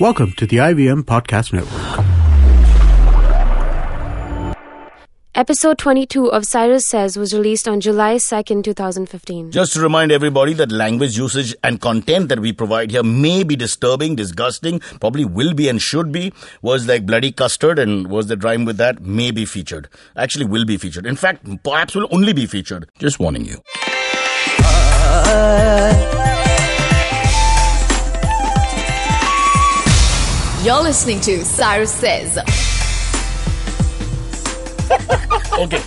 Welcome to the IVM Podcast Network. Episode 22 of Cyrus Says was released on July 2nd, 2015. Just to remind everybody that language usage and content that we provide here may be disturbing, disgusting, probably will be and should be. Words like bloody custard and words that rhyme with that may be featured. Actually, will be featured. In fact, perhaps will only be featured. Just warning you. Uh, You're listening to Cyrus Says. Okay.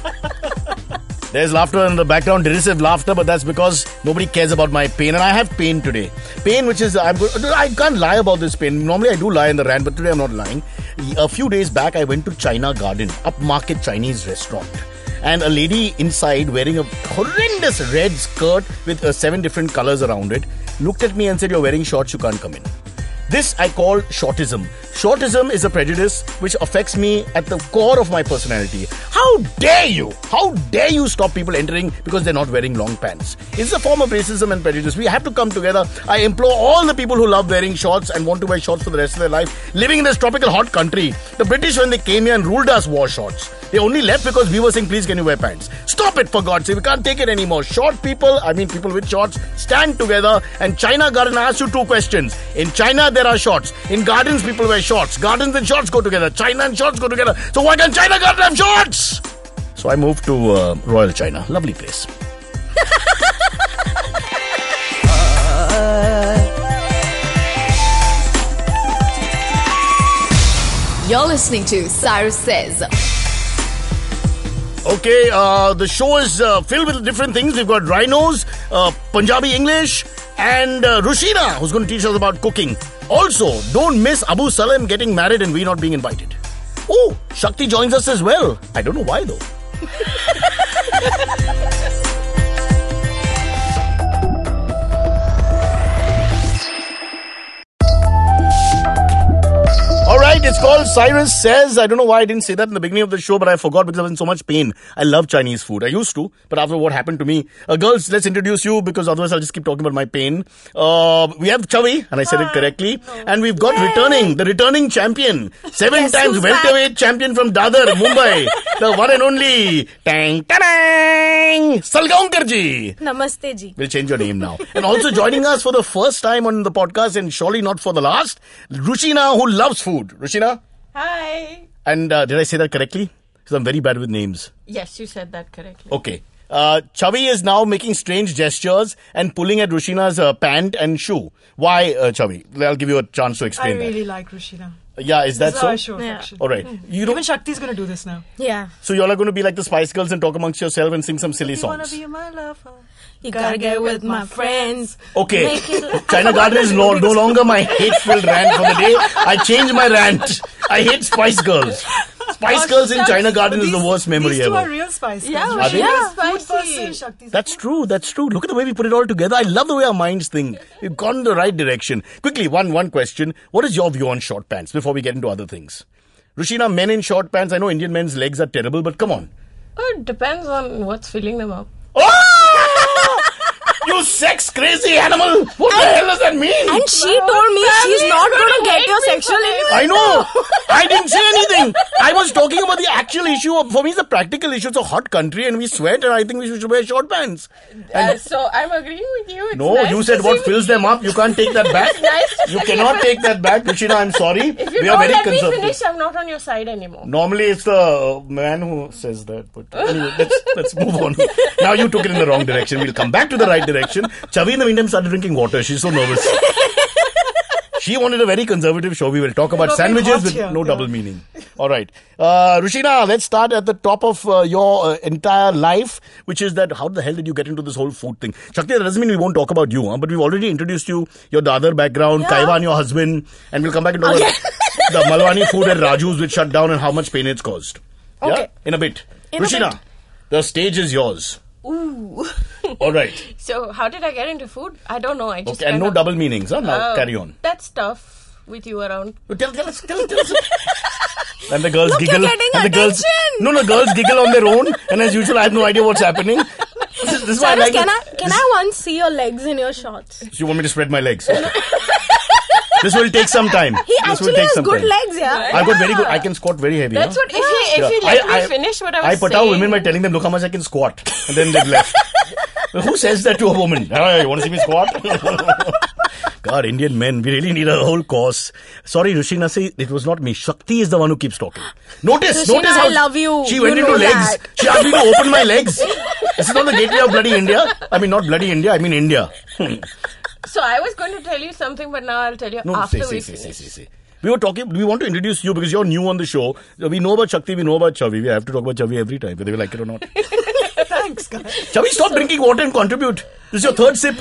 There's laughter in the background, derisive laughter, but that's because nobody cares about my pain, and I have pain today. Pain, which is I'm. I can't lie about this pain. Normally, I do lie in the rant, but today I'm not lying. A few days back, I went to China Garden, upmarket Chinese restaurant, and a lady inside wearing a horrendous red skirt with uh, seven different colors around it looked at me and said, "You're wearing shorts. You can't come in." This I call shortism. Shortism is a prejudice which affects me at the core of my personality. How dare you? How dare you stop people entering because they're not wearing long pants? It's a form of racism and prejudice. We have to come together. I implore all the people who love wearing shorts and want to wear shorts for the rest of their life, living in this tropical hot country. The British, when they came here and ruled us, wore shorts. They only left because we were saying, please, can you wear pants? Stop it, for God's sake. We can't take it anymore. Short people, I mean people with shorts, stand together. And China Garden asks you two questions. In China, there are shorts. In gardens, people wear shorts. Gardens and shorts go together. China and shorts go together. So why can't China Garden have shorts? So I moved to uh, Royal China. Lovely place. You're listening to Cyrus Says. Okay, uh, the show is uh, filled with different things. We've got rhinos, uh, Punjabi English, and uh, Rushina, who's going to teach us about cooking. Also, don't miss Abu Salem getting married and we not being invited. Oh, Shakti joins us as well. I don't know why though. Cyrus Says. I don't know why I didn't say that in the beginning of the show, but I forgot because I was in so much pain. I love Chinese food. I used to, but after what happened to me. Uh, girls, let's introduce you because otherwise I'll just keep talking about my pain. Uh, we have Chavi, and I said it correctly. And we've got returning, the returning champion. Seven Guess times welterweight champion from Dadar, Mumbai. the one and only Tang Tang Salgaonkar ji. Namaste ji. We'll change your name now. And also joining us for the first time on the podcast and surely not for the last, Rushina who loves food. Rushina? Hi. And uh, did I say that correctly? Because I'm very bad with names. Yes, you said that correctly. Okay. Uh, Chavi is now making strange gestures and pulling at Rushina's uh, pant and shoe. Why, uh, Chavi? I'll give you a chance to explain. I explain really like Rushina. Yeah, is that This is so? our show, Yeah. actually. All right. You Even don't, Shakti's gonna do this now. Yeah. so you all are going to be like the Spice Girls and talk amongst yourself and sing some silly You wanna songs. Be my lover? You gotta get with my friends. Okay. China Garden is no, no longer my hate-filled rant for the day. I changed my rant. I hate Spice Girls. Spice Oh, Girls in. China Garden But is the worst memory these two ever. are real spice. Yeah, girls. Are they? Rushina's Yeah. food Spicy. person, That's true. That's true. Look at the way we put it all together. I love the way our minds think. We've gone in the right direction. Quickly, one one question. What is your view on short pants before we get into other things? Rushina, men in short pants. I know Indian men's legs are terrible, but come on. Oh, it depends on what's filling them up. Oh! You sex crazy animal! What the hell does that mean? And she told me she's not gonna get your sexual innuendo. I know. I didn't say anything. I was talking about the actual issue. Of, for me, it's a practical issue. It's a hot country, and we sweat, and I think we should wear short pants. Uh, so I'm agreeing with you. It's No, nice you said what fills them up. You can't take that back. nice You cannot take that back, Rushina. I'm sorry. If you we are very let me finish, I'm not on your side anymore. Normally, it's the man who says that. But anyway, let's let's move on. Now you took it in the wrong direction. We'll come back to the right direction. Chavi, in the meantime, started drinking water. She's so nervous. She wanted a very conservative show. We will talk about sandwiches with no yeah. double meaning. All right. Uh, Rushina, let's start at the top of uh, your uh, entire life, which is that how the hell did you get into this whole food thing? Shakti, that doesn't mean we won't talk about you, huh? but we've already introduced you, your Dadar background, Kaiwan, your husband, and we'll come back and talk about the Malwani food at Raju's, which shut down, and how much pain it's caused. Yeah? Okay. In a bit. In Rushina, the stage is yours. Ooh. All right. so how did I get into food? I don't know. I just Okay, and no of- double meanings, huh? Now Oh, carry on. That's tough with you around. Tell, tell us, tell us, tell us. And the girls Look, giggle. and the girls, no, no, girls giggle on their own. And as usual, I have no idea what's happening. This is, this is why I like can it. I can I once see your legs in your shorts? You want me to spread my legs? Okay. This will take some time. He this will actually take has some good time. legs, yeah. I've got very good. I can squat very heavy. That's what. If he if he let I- me I- finish what I I was put saying. out women by telling them, look how much I can squat. And then they've left. Who says that to a woman? Hey, you want to see me squat? God, Indian men, we really need a whole course. Sorry, Rushina, say it was not me. Shakti is the one who keeps talking. Notice, Rushina, notice how I love you. She You went into legs. that. She asked me to open my legs. This is not the gateway of bloody India. I mean, not bloody India. I mean India. Hmm. So I was going to tell you something, but now I'll tell you No, after say, we say, say, finish. say, say, say. We were talking. We want to introduce you because you're new on the show. We know about Shakti. We know about Chavi. We have to talk about Chavi every time, whether we like it or not. Thanks, guys. Chavi, stop drinking water and contribute. This is your third sip.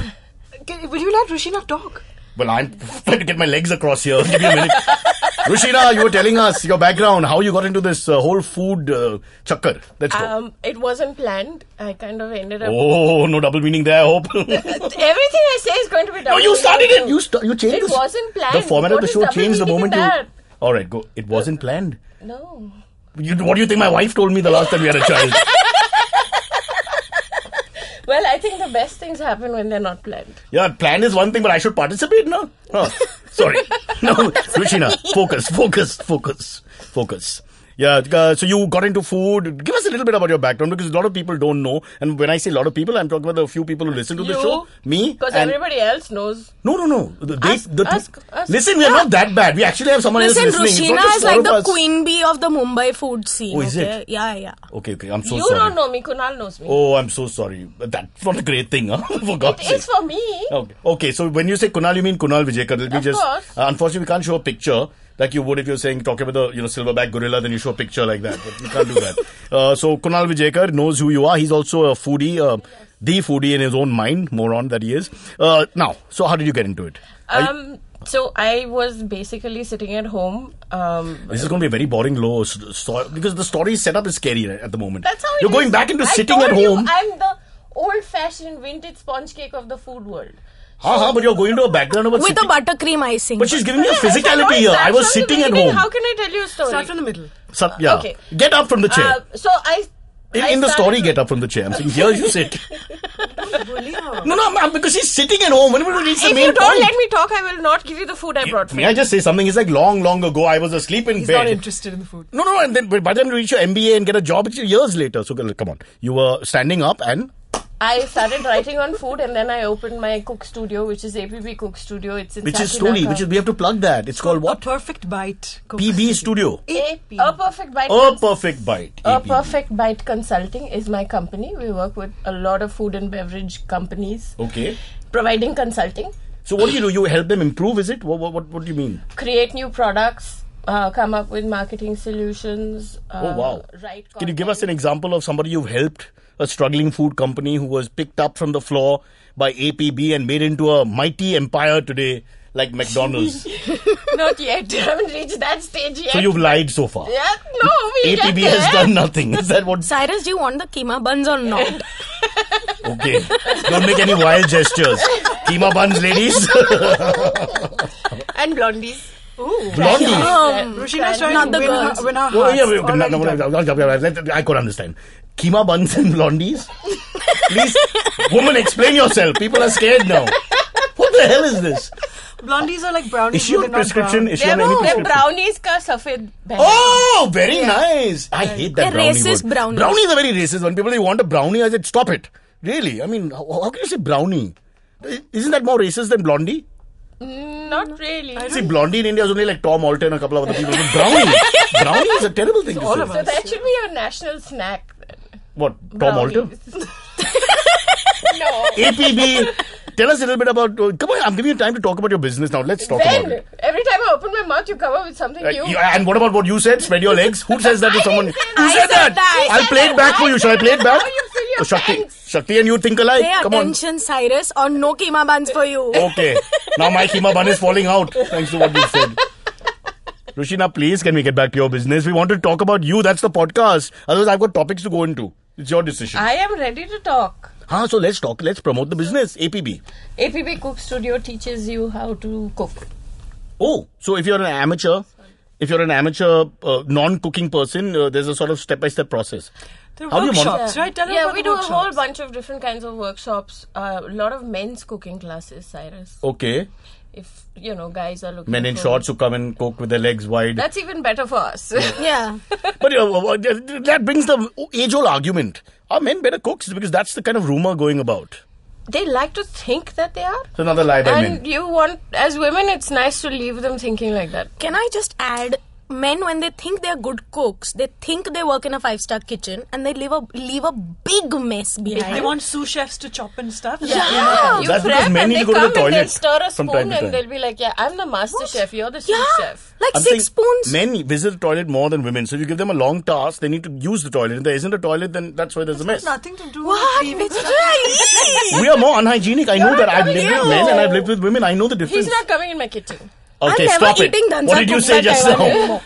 Will you let Rushina talk? Well, I'm trying to get my legs across here. Give me a minute. Rushina, you were telling us your background, how you got into this uh, whole food uh, chakkar. Let's go. Um, it wasn't planned. I kind of ended up. oh, no double meaning there, I hope. Everything I say is going to be done. no, you started it. You, st- you changed It this- wasn't planned. The format What of the show changed the moment you. All right, go. It wasn't planned. No. You, what do you think my wife told me the last time we had a child? Well, I think the best things happen when they're not planned. Yeah, plan is one thing, but I should participate now. Oh, sorry. No, Rushina, focus, focus, focus, focus. Yeah, uh, so you got into food. Give us a little bit about your background because a lot of people don't know. And when I say a lot of people, I'm talking about the few people who listen to the show. Me. Because everybody else knows. No, no, no. The, they, Ask- the, ask- ask- listen, we are not that bad. We actually have someone Listen, else listening. Not Rushina is like the queen bee of the Mumbai food scene. Oh, is okay? it? Yeah, yeah. Okay, okay. I'm so you sorry. don't know me. Kunal knows me. Oh, I'm so sorry. That's not a great thing, huh? For God's it sake. is for me. Okay. okay, so when you say Kunal, you mean Kunal Vijaykar. Let me Of just. course. Uh, unfortunately, we can't show a picture like you would if you're saying talking about the you know silverback gorilla. Then you show a picture like that, but you can't do that. Uh, so Kunal Vijaykar knows who you are. He's also a foodie, uh, the foodie in his own mind, moron that he is. Uh, now, so how did you get into it? Are you- Um, so I was basically sitting at home. Um, this is going to be a very boring, low story because the story setup is scary at the moment. that's how it you're going is. back into I sitting told at you, home. I'm the old-fashioned vintage sponge cake of the food world. Huh, huh, but you're going to a background about With sitting. a buttercream icing. but she's giving me a physicality "Don't here. I was sitting at beginning. home. How can I tell you a story? Start from the middle. So- yeah. Okay. Get up from the chair. Uh, so I. In, in the story, get up from the chair. I'm saying, here you sit. no, no, ma'am, because she's sitting at home. When we reach the If main you don't point. let me talk, I will not give you the food I brought for May you. I just say something? It's like long, long ago. I was asleep in He's bed. not interested in the food. no, no, and then by the time you reach your MBA and get a job, it's years later. So come on, you were standing up and I started writing on food, and then I opened my cook studio, which is APB Cook Studio. It's in which is slowly, which is we have to plug that. It's called A what? perfect bite. Cook PB Studio. a, a perfect bite. A perfect bite. A APB. Perfect Bite Consulting is my company. We work with a lot of food and beverage companies Okay. providing consulting, So what do you do? You help them improve? Is it? What? What? What, what do you mean? create new products, uh, come up with marketing solutions. Uh, Oh wow! Right. Can you give us an example of somebody you've helped, a struggling food company who was picked up from the floor by APB and made into a mighty empire today, like McDonald's? Not yet. I haven't reached that stage yet. so you've lied so far. Yeah, no, we APB get has done nothing. Is that what? Cyrus, do you want the keema buns or not? Okay. Don't make any wild gestures. Keema buns, ladies. and blondies. Blondie. Rushina's trying Not to the win girls. her, win her Oh, hearts. yeah, wait, okay, Already no, no, done. no, no, no, no, no, I could understand. Keema buns and blondies? Please, woman, explain yourself. People are scared now. What the hell is this? Blondies are like brownies. Is she on prescription? brown. Is she on any they're prescription? brownies ka safed. Oh, very nice. I hate that They're brownie racist word. brownies. Brownie is a very racist When People, you want a brownie, I said, stop it. Really? I mean, how, how can you say brownie? Isn't that more racist than blondie? Mm, not really. See, blondie in India is only like Tom Alter and a couple of other people. But brownie, brownie is a terrible thing to all say. of So that should be your national snack. Then. What, Tom Alter? Brownies. no. APB. Tell us a little bit about. Uh, come on, I'm giving you time to talk about your business now. Let's talk about it. every time I open my mouth, you come up with something Uh, new. you- and what about what you said? Spread your legs. Who says that to someone? didn't Who said said that? that. I'll play it back for you. Shall I play it back? Now you fill Oh, Shakti. Shakti, and you think alike. Pay Come on. attention, Cyrus, or no keema buns for you. Okay. Now my keema bun is falling out thanks to what you said. Rushina, please, can we get back to your business? We want to talk about you. That's the podcast. Otherwise, I've got topics to go into. It's your decision. I am ready to talk. Huh, so let's talk. Let's promote the business. APB. APB Cook Studio teaches you how to cook. Oh, so if you're an amateur, if you're an amateur uh, non-cooking person, uh, there's a sort of step-by-step process. They're How do you mon- workshops, right? Tell yeah, we the do a whole bunch of different kinds of workshops. Uh, a lot of men's cooking classes, Cyrus. Okay. If you know guys are looking. Men in for- shorts who come and cook with their legs wide. That's even better for us. Yeah. But uh, uh, that brings the age-old argument: Are men better cooks? Because that's the kind of rumor going about. they like to think that they are. It's another lie by And men. you want, as women, it's nice to leave them thinking like that. Can I just add? Men, when they think they're good cooks, they think they work in a five-star kitchen, and they leave a leave a big mess behind. They want sous chefs to chop and stuff. Yeah, you That's prep because men and need to go to the come and toilet they'll stir a spoon time time. and they'll be like, "Yeah, I'm the master chef. You're the sous yeah, chef." like I'm six saying spoons. Men visit the toilet more than women. So if you give them a long task, they need to use the toilet. If there isn't a toilet, then that's why there's a mess. Nothing to do What? with cleaning It's stuff. We are more unhygienic. I know that. I've lived with men and I've lived with women. I know the difference. He's not coming in my kitchen. Okay, I'm stop it. What did you say just now?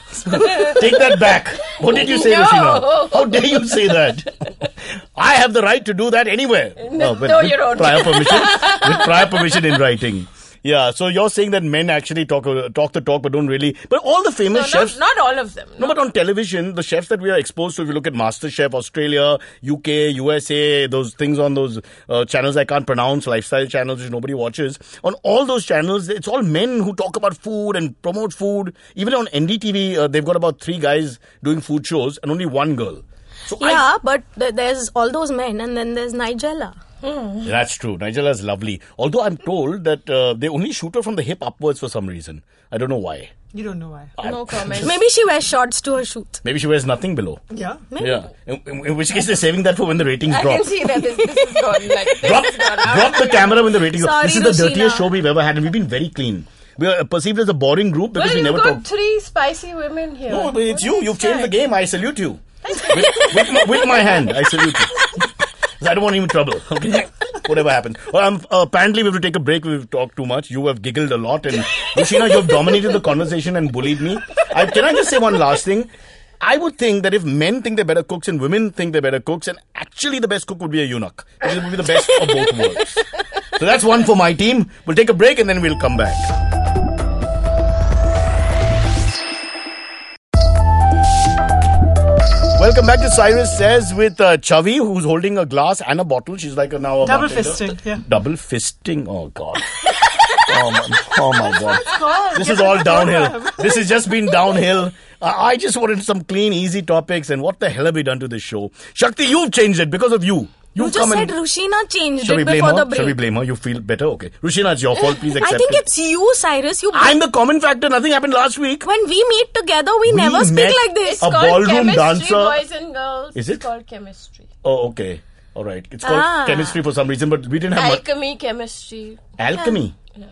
Take that back. What did you say, No. Rushina? How dare you say that? I have the right to do that anywhere. No, no, with you don't. Prior permission. with prior permission in writing. Yeah, so you're saying that men actually talk uh, talk the talk, but don't really. But all the No, famous chefs. not, not all of them. No, but on television, the chefs that we are exposed to, if you look at MasterChef, Australia, UK, USA, those things on those uh, channels I can't pronounce, lifestyle channels which nobody watches, on all those channels, it's all men who talk about food and promote food. Even on NDTV, uh, they've got about three guys doing food shows and only one girl. So I- Yeah, but th- there's all those men, and then there's Nigella. That's true. Nigella is lovely. Although I'm told that uh, they only shoot her from the hip upwards for some reason. I don't know why. You don't know why. No comment. Maybe she wears shorts to her shoot. Maybe she wears nothing below. Yeah. Yeah. In, in- in which case, they're saving that for when the ratings I drop. can see that this, this is gone. Like, this drop, is gone drop the camera when the ratings. Sorry, this is the dirtiest show we've ever had, and we've been very clean. We are perceived as a boring group because Well, we you've never got talk. three spicy women here. No, but it's What you. You've changed the game. I salute you. with, with, my, with my hand, I salute you. I don't want any trouble. Okay, whatever happens. Well, um, uh, apparently we have to take a break. We've talked too much. You have giggled a lot, and Rushina, you have dominated the conversation and bullied me. I, can I just say one last thing? I would think that if men think they're better cooks and women think they're better cooks, and actually the best cook would be a eunuch. It would be the best of both worlds. So that's one for my team. We'll take a break and then we'll come back. Welcome back to Cyrus Says with uh, Chavi, who's holding a glass and a bottle. She's like a, now a Double fisting, yeah. Double fisting. Oh God. oh, my, oh my God. This is all downhill. This has just been downhill. Uh, I just wanted some clean, easy topics, and what the hell have we done to this show? Shakti, you've changed it because of you. You You've just come said and. Rushina changed Shall we it blame before her? the break. Shall we blame her? You feel better? Okay. Rushina, it's your fault. Please accept I think it. it's you, Cyrus. You I'm the common factor. Nothing happened last week. when we meet together, we, We never speak like this. It's A called ballroom chemistry, dancer- boys and girls. Is It's it? called chemistry. Oh, okay. All right. It's called Ah. chemistry for some reason, but we didn't have much. Alchemy, chemistry. Alchemy. Yeah.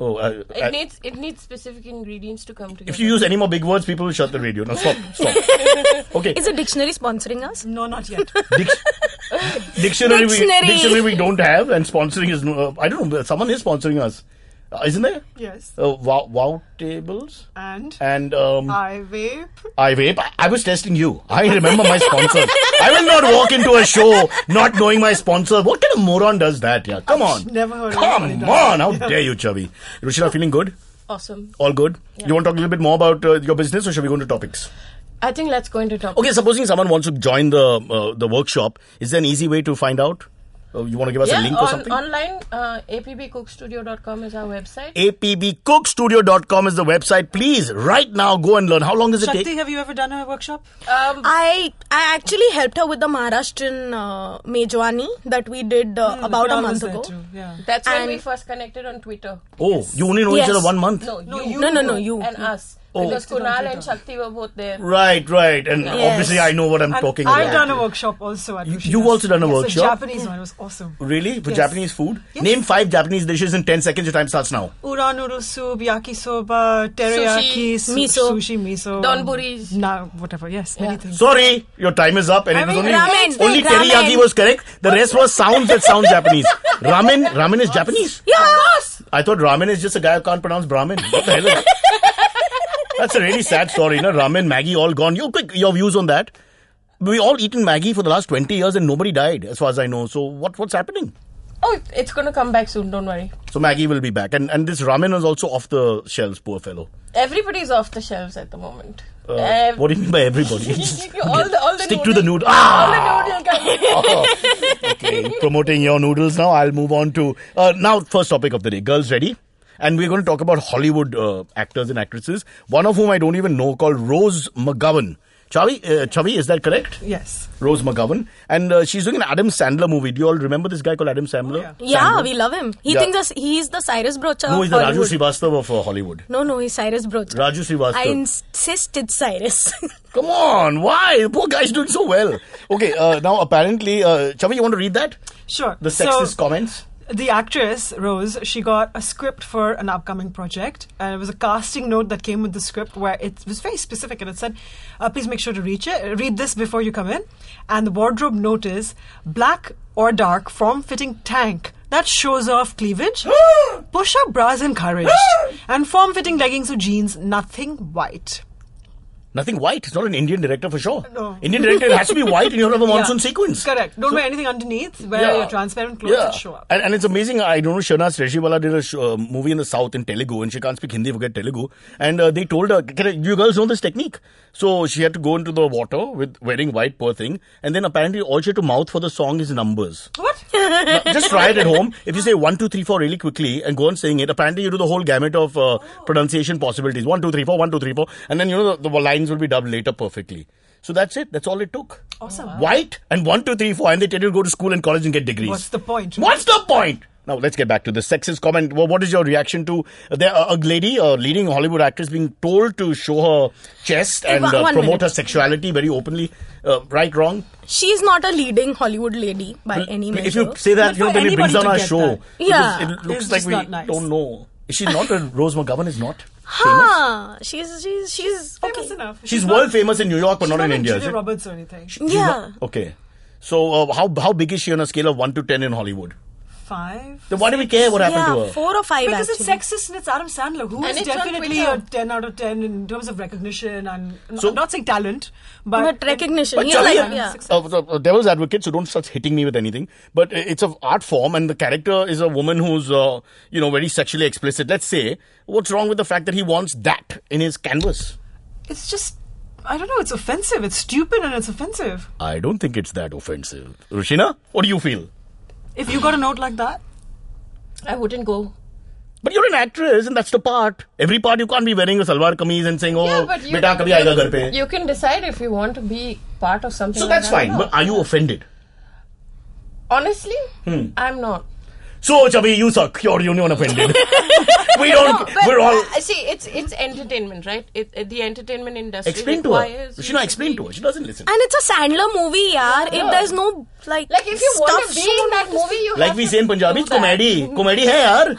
Oh, uh, It uh, needs it needs specific ingredients to come together. if you use any more big words, people will shut the radio. Now stop, stop. Okay. Is a dictionary sponsoring us? No, not yet. Dic- dictionary, We, Dictionary. dictionary we don't have, and sponsoring is. Uh, I don't know. Someone is sponsoring us, uh, isn't there? yes. Uh, wow, wow tables And and um, I vape. I vape. I, I was testing you. I remember my sponsor. I will not walk into a show not knowing my sponsor. What kind of moron does that? Yeah, come on. never heard of Come on. How Yeah. dare you, Chavi? Rushina, feeling good? awesome. All good? You want to talk a little bit more about uh, your business, or should we go into topics? I think let's go into topic. Okay, supposing someone wants to join the uh, the workshop, is there an easy way to find out? Uh, you want to give us yeah, a link or on, something? online, uh, appcookstudio.com is our website. apbcookstudio.com is the website. Please, right now, go and learn. How long does it Shakti, take? have you ever done a workshop? Um, I I actually helped her with the Maharashtrian uh, Mejwani that we did uh, Hmm, about a month ago. too, Yeah. that's when we first connected on Twitter. Oh, you only know each other one month? No, No, you, you No, no, no, you. and us. Oh. Because Kunal and Shakti were both there. Right, right. And obviously, I know what I'm And talking I've about. done a workshop also at you, You've also done a yes, workshop? A Japanese one. It was awesome. Really? For Yes. Japanese food? Yes. Name five Japanese dishes in 10 seconds. Your time starts now. Ura noodle soup, yakisoba, teriyaki, Sushi, su- miso. sushi, miso, Donburis. Now, whatever. Yes, many Yeah. things. Sorry, your time is up, and I it was mean, only ramen. only Ramen. teriyaki was correct. The rest was sounds that sound Japanese. Ramen, ramen is Japanese. Yeah. of course. I thought ramen is just a guy who can't pronounce Brahmin. What the hell is That's a really sad story, no? Ramen, Maggi, all gone. You quick, your views on that? We all eaten Maggi for the last twenty years, and nobody died, as far as I know. So what what's happening? Oh, it's going to come back soon, don't worry. So Maggi will be back, and and this ramen is also off the shelves. Poor fellow. Everybody's off the shelves at the moment. Uh, Ev- what do you mean by everybody? all the, all the Stick to the noodle-. Ah! All the noodle guys. okay, promoting your noodles now. I'll move on to uh, now. First topic of the day. Girls ready? And we're going to talk about Hollywood uh, actors and actresses. One of whom I don't even know, called Rose McGowan. Chavi, uh, Chavi, is that correct? Yes. Rose McGowan, and uh, she's doing an Adam Sandler movie. Do you all remember this guy called Adam Sandler? yeah. Yeah, Sandler? we love him. He Yeah. thinks us, he's the Cyrus Broacha No, of he's the Raju Hollywood. Srivastava of uh, Hollywood. No, no, he's Cyrus Broacha. Raju Srivastava. I insist it's Cyrus. Come on, why? The poor guy's doing so well. Okay, uh, now apparently, uh, Chavi, you want to read that? Sure. The So- sexist comments? The actress Rose, she got a script for an upcoming project, and it was a casting note that came with the script where it was very specific, and it said, uh, "Please make sure to reach it, read this before you come in." And the wardrobe note is black or dark form-fitting tank that shows off cleavage, push-up bras encouraged, and form-fitting leggings or jeans, nothing white. Nothing white. It's not an Indian director for sure. No. Indian director it has to be white and you have to have a monsoon Yeah. sequence. Correct. Don't So- wear anything underneath. Wear your transparent clothes and show up. And, and it's amazing. I don't know. Shenaz Treasurywala did a sh- uh, movie in the south in Telugu, and she can't speak Hindi, forget Telugu. And uh, they told her, "Can I- "You girls know this technique." So she had to go into the water with wearing white, poor thing. And then apparently all she had to mouth for the song is numbers. What? Now, just try it at home. If you say one, two, three, four really quickly and go on saying it, apparently you do the whole gamut of uh, pronunciation possibilities. One, two, three, four, one, two, three, four, and then you know the, the lines will be dubbed later perfectly. So that's it. That's all it took. Awesome. White and one, two, three, four, and they tell you to go to school and college and get degrees. What's the point? What's the point? Now let's get back to the sexist comment. Well, what is your reaction to uh, there a lady, a leading Hollywood actress, being told to show her chest and one- uh, promote minute. her sexuality very openly? Uh, right, wrong? She's not a leading Hollywood lady by any measure. If you say that, But you know, for then it brings down anybody our show. that. Yeah. It looks It's like we nice. don't know. Is she not? a Rose McGowan is not famous. Huh. She's she's she's Famous okay. enough. She's not- world famous in New York, but she's not in India. Julia? Roberts or anything. She's Yeah. not- okay. So uh, how how big is she on a scale of one to ten in Hollywood? Five. Then why do we care what happened to Yeah, her? four or five Because actually. it's sexist and it's Adam Sandler, who And is it's on definitely Twitter. a 10 out of 10 in terms of recognition and So- I'm not saying talent, but, But recognition. But He's Chavi, like, yeah. uh, uh, devil's advocate, so don't start hitting me with anything. But it's of art form, and the character is a woman who's, uh, you know, very sexually explicit. Let's say, what's wrong with the fact that he wants that in his canvas? it's just, I don't know, it's offensive. It's stupid and it's offensive. I don't think it's that offensive. Rushina, what do you feel? If you got a note like that, I wouldn't go. But you're an actress, and that's the part. Every part you can't be wearing a salwar kameez and saying, "Oh, yeah, but you, beta kabhi aayega ghar pe." you can decide if you want to be part of something. So like that's that fine. But are you offended? honestly, Hmm. I'm not. So, Chavi, you suck. You're the only one offended. we don't. But, we're all. uh, see, it's it's entertainment, right? It, it- the entertainment industry Explain to her. requires you Rushina, to explain to her. She doesn't listen. And it's a Sandler movie, yaar. If there's no like Like if you want stuff to be shown in that movie, you Like have we to say in Punjabi, it's comedy. Comedy hai yaar.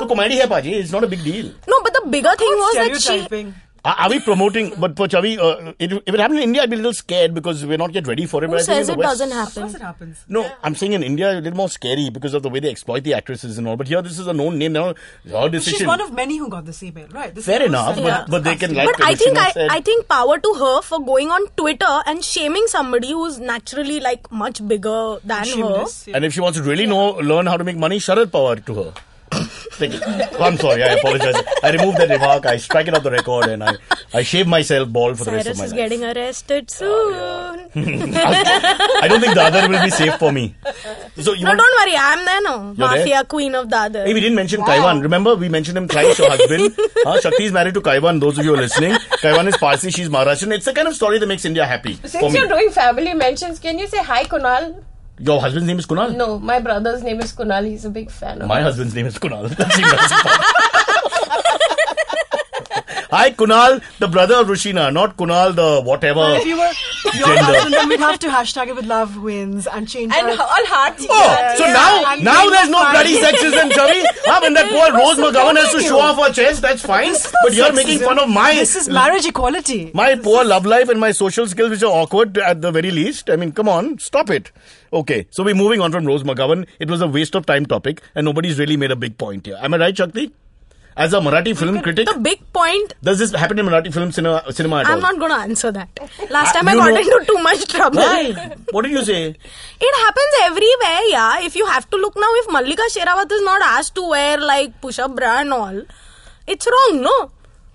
तो comedy hai paji. It's not a big deal. No, but the bigger thing was that she. Stereotyping. Are, are we promoting? But for Chavi, uh, it, if it happened in India, I'd be a little scared because we're not yet ready for it. Who but I think says it West- doesn't happen? Of course happen? it happens. No, I'm saying in India, a little more scary because of the way they exploit the actresses and all. But here, this is a known name now. Her decision. She's one of many who got this email, right? This Fair enough, Sandler. but, but they can like. But I think I, said- I think power to her for going on Twitter and shaming somebody who's naturally like much bigger than her. Yeah. And if she wants to really know, learn how to make money, Sharad Pawar to her. Take it. Oh, I'm sorry, I apologize. I removed that remark, I strike it off the record, and I, I shave myself bald for the rest of Cyrus my is getting arrested soon. I don't think the other will be safe for me. So you no, want, don't worry, I'm there now. You're there? Mafia queen of the other. Hey, we didn't mention Kaiwan. Remember, we mentioned him twice. your husband. uh, Shakti is married to Kaiwan, those of you who are listening. Kaiwan is Parsi, she's Maharashtrian. It's the kind of story that makes India happy. Since you're doing family mentions, can you say hi, Kunal? Your husband's name is Kunal? No, my brother's name is Kunal. He's a big fan of. My husband's name is Kunal. That's Hi, Kunal, the brother of Rushina, not Kunal, the whatever. If you were your Gender. husband, then we'd have to hashtag it with love wins and change and our- all hearts. Oh, so Yeah, now, and now there's no fine. bloody sexism, Chavi. Huh, when that poor Rose McGowan has to show off her chest, that's fine. But you're making fun of my This is marriage equality. my poor love life and my social skills, which are awkward at the very least. I mean, come on, stop it. Okay, so we're moving on from Rose McGowan. It was a waste of time topic, and nobody's really made a big point here. Am I right, Shakti? As a Marathi film critic, the big point, does this happen in Marathi film cinema, cinema at? I'm not gonna answer that. Last time Uh, I got know- into too much trouble. Why? What did you say? It happens everywhere, yeah. If you have to look now, if Mallika Sherawat is not asked to wear like push-up bra and all, it's wrong, no?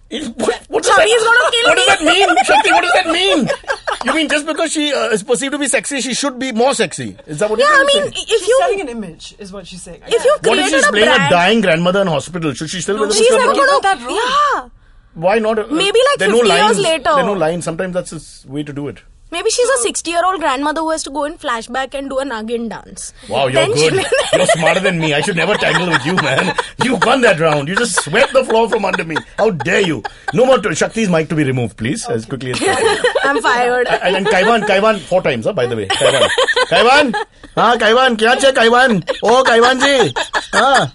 It, what, what does Chavi is that, gonna kill What does that mean, Shakti? What does that mean? You mean just because she uh, is perceived to be sexy, she should be more sexy? Is that what Yeah, you're I mean, say? if She's you selling an image, is what she's saying. if you What if created she's a playing brand, a dying grandmother in hospital? Should she still be the she's never Mr. gonna. that rule. Yeah, Why not? uh, Maybe like there are no 50 years lines. later. There are no lines. Sometimes that's his way to do it. Maybe she's so, a 60 year old grandmother who has to go in flashback and do a Nagin dance. Wow, you're then good. you're smarter than me. I should never tangle with you, man. You won that round. You just swept the floor from under me. How dare you? No more. Shakti's mic to be removed, please, okay. as quickly as possible. I'm fired. and, and Kaiwan, Kaiwan, four times, huh, by the way. Kaiwan. Kaiwan? Ah, Kaiwan, kya छे Kaivan Oh, Kaivan ji. Ah,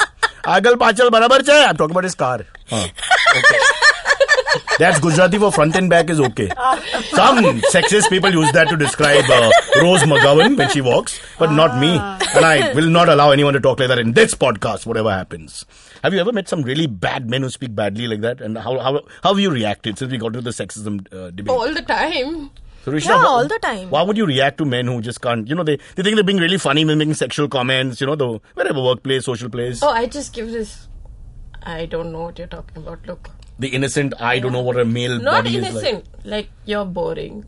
agal पाचल बराबर छे I am talking about his car हाँ okay that's Gujarati for front and back is okay. Some sexist people use that to describe uh, Rose McGowan when she walks, but not me. And I will not allow anyone to talk like that in this podcast, whatever happens. Have you ever met some really bad men who speak badly like that? And how how, how have you reacted since we got to the sexism uh, debate? All the time. So, Rishna, Yeah, all the time. Why would you react to men who just can't? You know, they, they think they're being really funny, when making sexual comments. You know, the wherever workplace, social place, Oh, I just give this. I don't know what you're talking about. Look, the innocent. I don't know what a male not body is like. innocent. Like you're boring.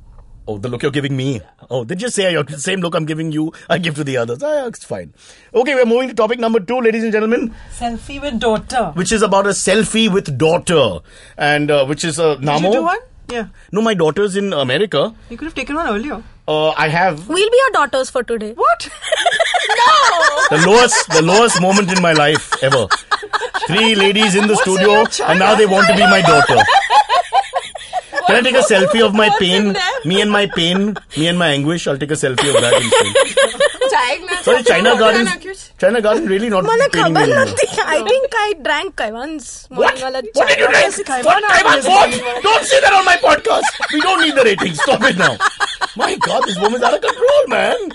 Oh, the look you're giving me. Oh, they just say your same look I'm giving you, I give to the others. Ah, it's fine. Okay, we're moving to topic number two, ladies and gentlemen, Selfie with daughter. which is about a selfie with daughter, and uh, which is a Namo. Did you do one? Yeah. No, my daughter's in America. You could have taken one earlier. Uh, I have We'll be your daughters for today. What? no! the lowest, the lowest moment in my life ever. Three ladies in the What's studio, in and now they want to be my daughter. Can I take a selfie of my pain? Me and my pain, me and my anguish. I'll take a selfie of that. China. Sorry, China Garden. China Garden really not I think I drank Kaiwan's. What? What did you drink? Kaiwan what? Kaiwan's what? Don't say that on my podcast. We don't need the ratings. Stop it now. My God, this woman's out of control, man.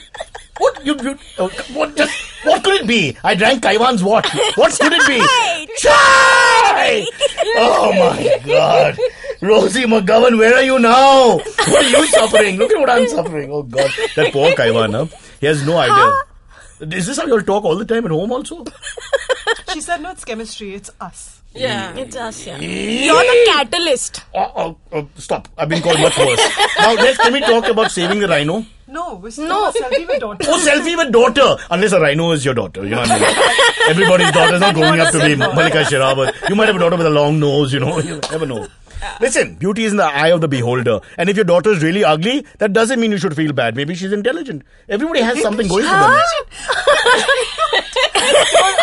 What you, you uh, what just what could it be? I drank Kaiwan's what? What could it be? Chai! Oh my God. Rosie McGovern, where are you now? What are you suffering? Look at what I'm suffering. Oh God. That poor Kaiwan, huh? He has no idea. Is this how you all talk all the time at home also? She said, no, it's chemistry. It's us. Yeah. It's us, yeah. You're the catalyst. Oh, oh, oh, stop. I've been called much worse. now, let's, can we talk about saving the rhino? No, we're still No. selfie with daughter. Oh, selfie with daughter. Unless a rhino is your daughter. You know what I mean? Everybody's daughter is not growing up to be Mallika Sherawat. You might have a daughter with a long nose, you know. You never know. Listen, beauty is in the eye of the beholder. And if your daughter is really ugly, that doesn't mean you should feel bad. Maybe she's intelligent. Everybody has something going for them.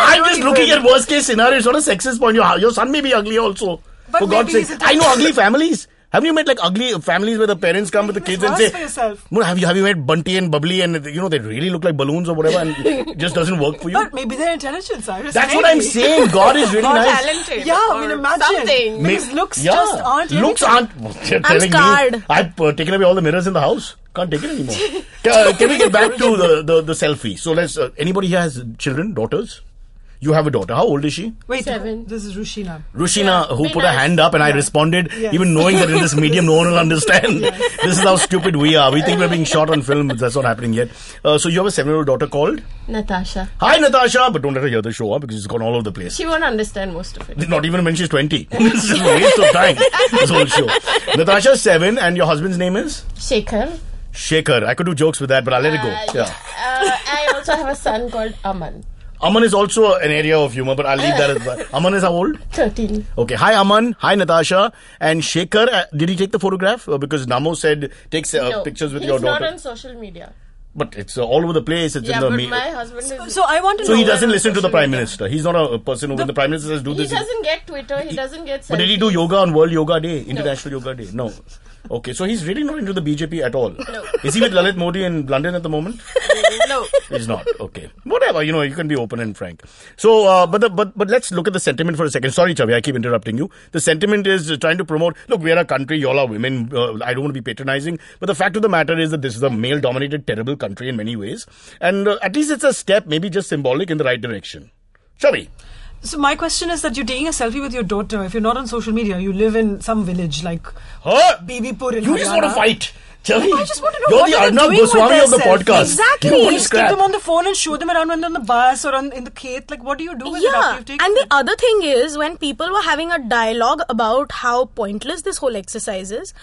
I'm just looking at worst case scenario. It's not a sexist point. Your, your son may be ugly also. But for God's sake. I know ugly families. Haven't you met like ugly families where the parents come with the kids and say, yourself. no, have you have you met Bunty and Bubbly and you know they really look like balloons or whatever and it just doesn't work for you? But maybe they're intelligent, Cyrus. That's what I'm saying. God is really nice. talented. Yeah, I mean, imagine. Something. May- Because looks yeah. just aren't looks anything. aren't. You're telling me. I've uh, taken away all the mirrors in the house. Can't take it anymore. Ca- can we get back to the, the, the selfie? So let's. Uh, anybody here has children, daughters? You have a daughter. How old is she? Wait, Seven. this is Rushina. Rushina, Yeah, who be put her hand up and I responded, Yes. even knowing that in this medium no one will understand. This is how stupid we are. We think we're being shot on film, but that's not happening yet. Uh, so you have a seven-year-old daughter called? Natasha. Hi, Natasha, but don't let her hear the show huh, because it's gone all over the place. She won't understand most of it. Not even when she's 20. this is a waste of time, this whole show. Natasha's seven, and your husband's name is? Shekhar. Shaker. I could do jokes with that, but I'll let it go. Uh, Yeah. Uh, I also have a son called Aman. Aman is also an area of humor, but I'll leave that as well. Aman is how old? 13. Okay. Hi, Aman. Hi, Natasha. And Shaker, uh, did he take the photograph? Uh, because Namo said takes uh, no, pictures with your daughter. not on social media. but it's uh, all over the place. It's Yeah, in the but me- my husband is. So I want to So know. he doesn't listen to the Prime media. Minister. He's not a a person who, when the Prime Minister says do he this. He doesn't get Twitter. He doesn't get. But did he do yoga on World Yoga Day, International Yoga Day? No. Okay, so he's really not into the BJP at all. No. Is he with Lalit Modi in London at the moment? No. He's not. Okay. Whatever. You know, you can be open and frank. So, uh, but the, but but let's look at the sentiment for a second. Sorry, Chavi, I keep interrupting you. The sentiment is trying to promote. Look, we are a country. Y'all are women. Uh, I don't want to be patronizing, but the fact of the matter is that this is a male-dominated, terrible country in many ways, and uh, at least it's a step, maybe just symbolic, in the right direction. Chavi. So my question is that you're taking a selfie with your daughter. If you're not on social media, you live in some village like Huh? Bibipur in You just want to Haryana. fight. Chavi, I just want to know you're what the are Arnab doing Goswami of the podcast. Exactly. You You want just keep them on the phone and show them around when they're on the bus or on in the kate. Like, what do you do with it after Yeah, you've and the it? other thing is when people were having a dialogue about how pointless this whole exercise is,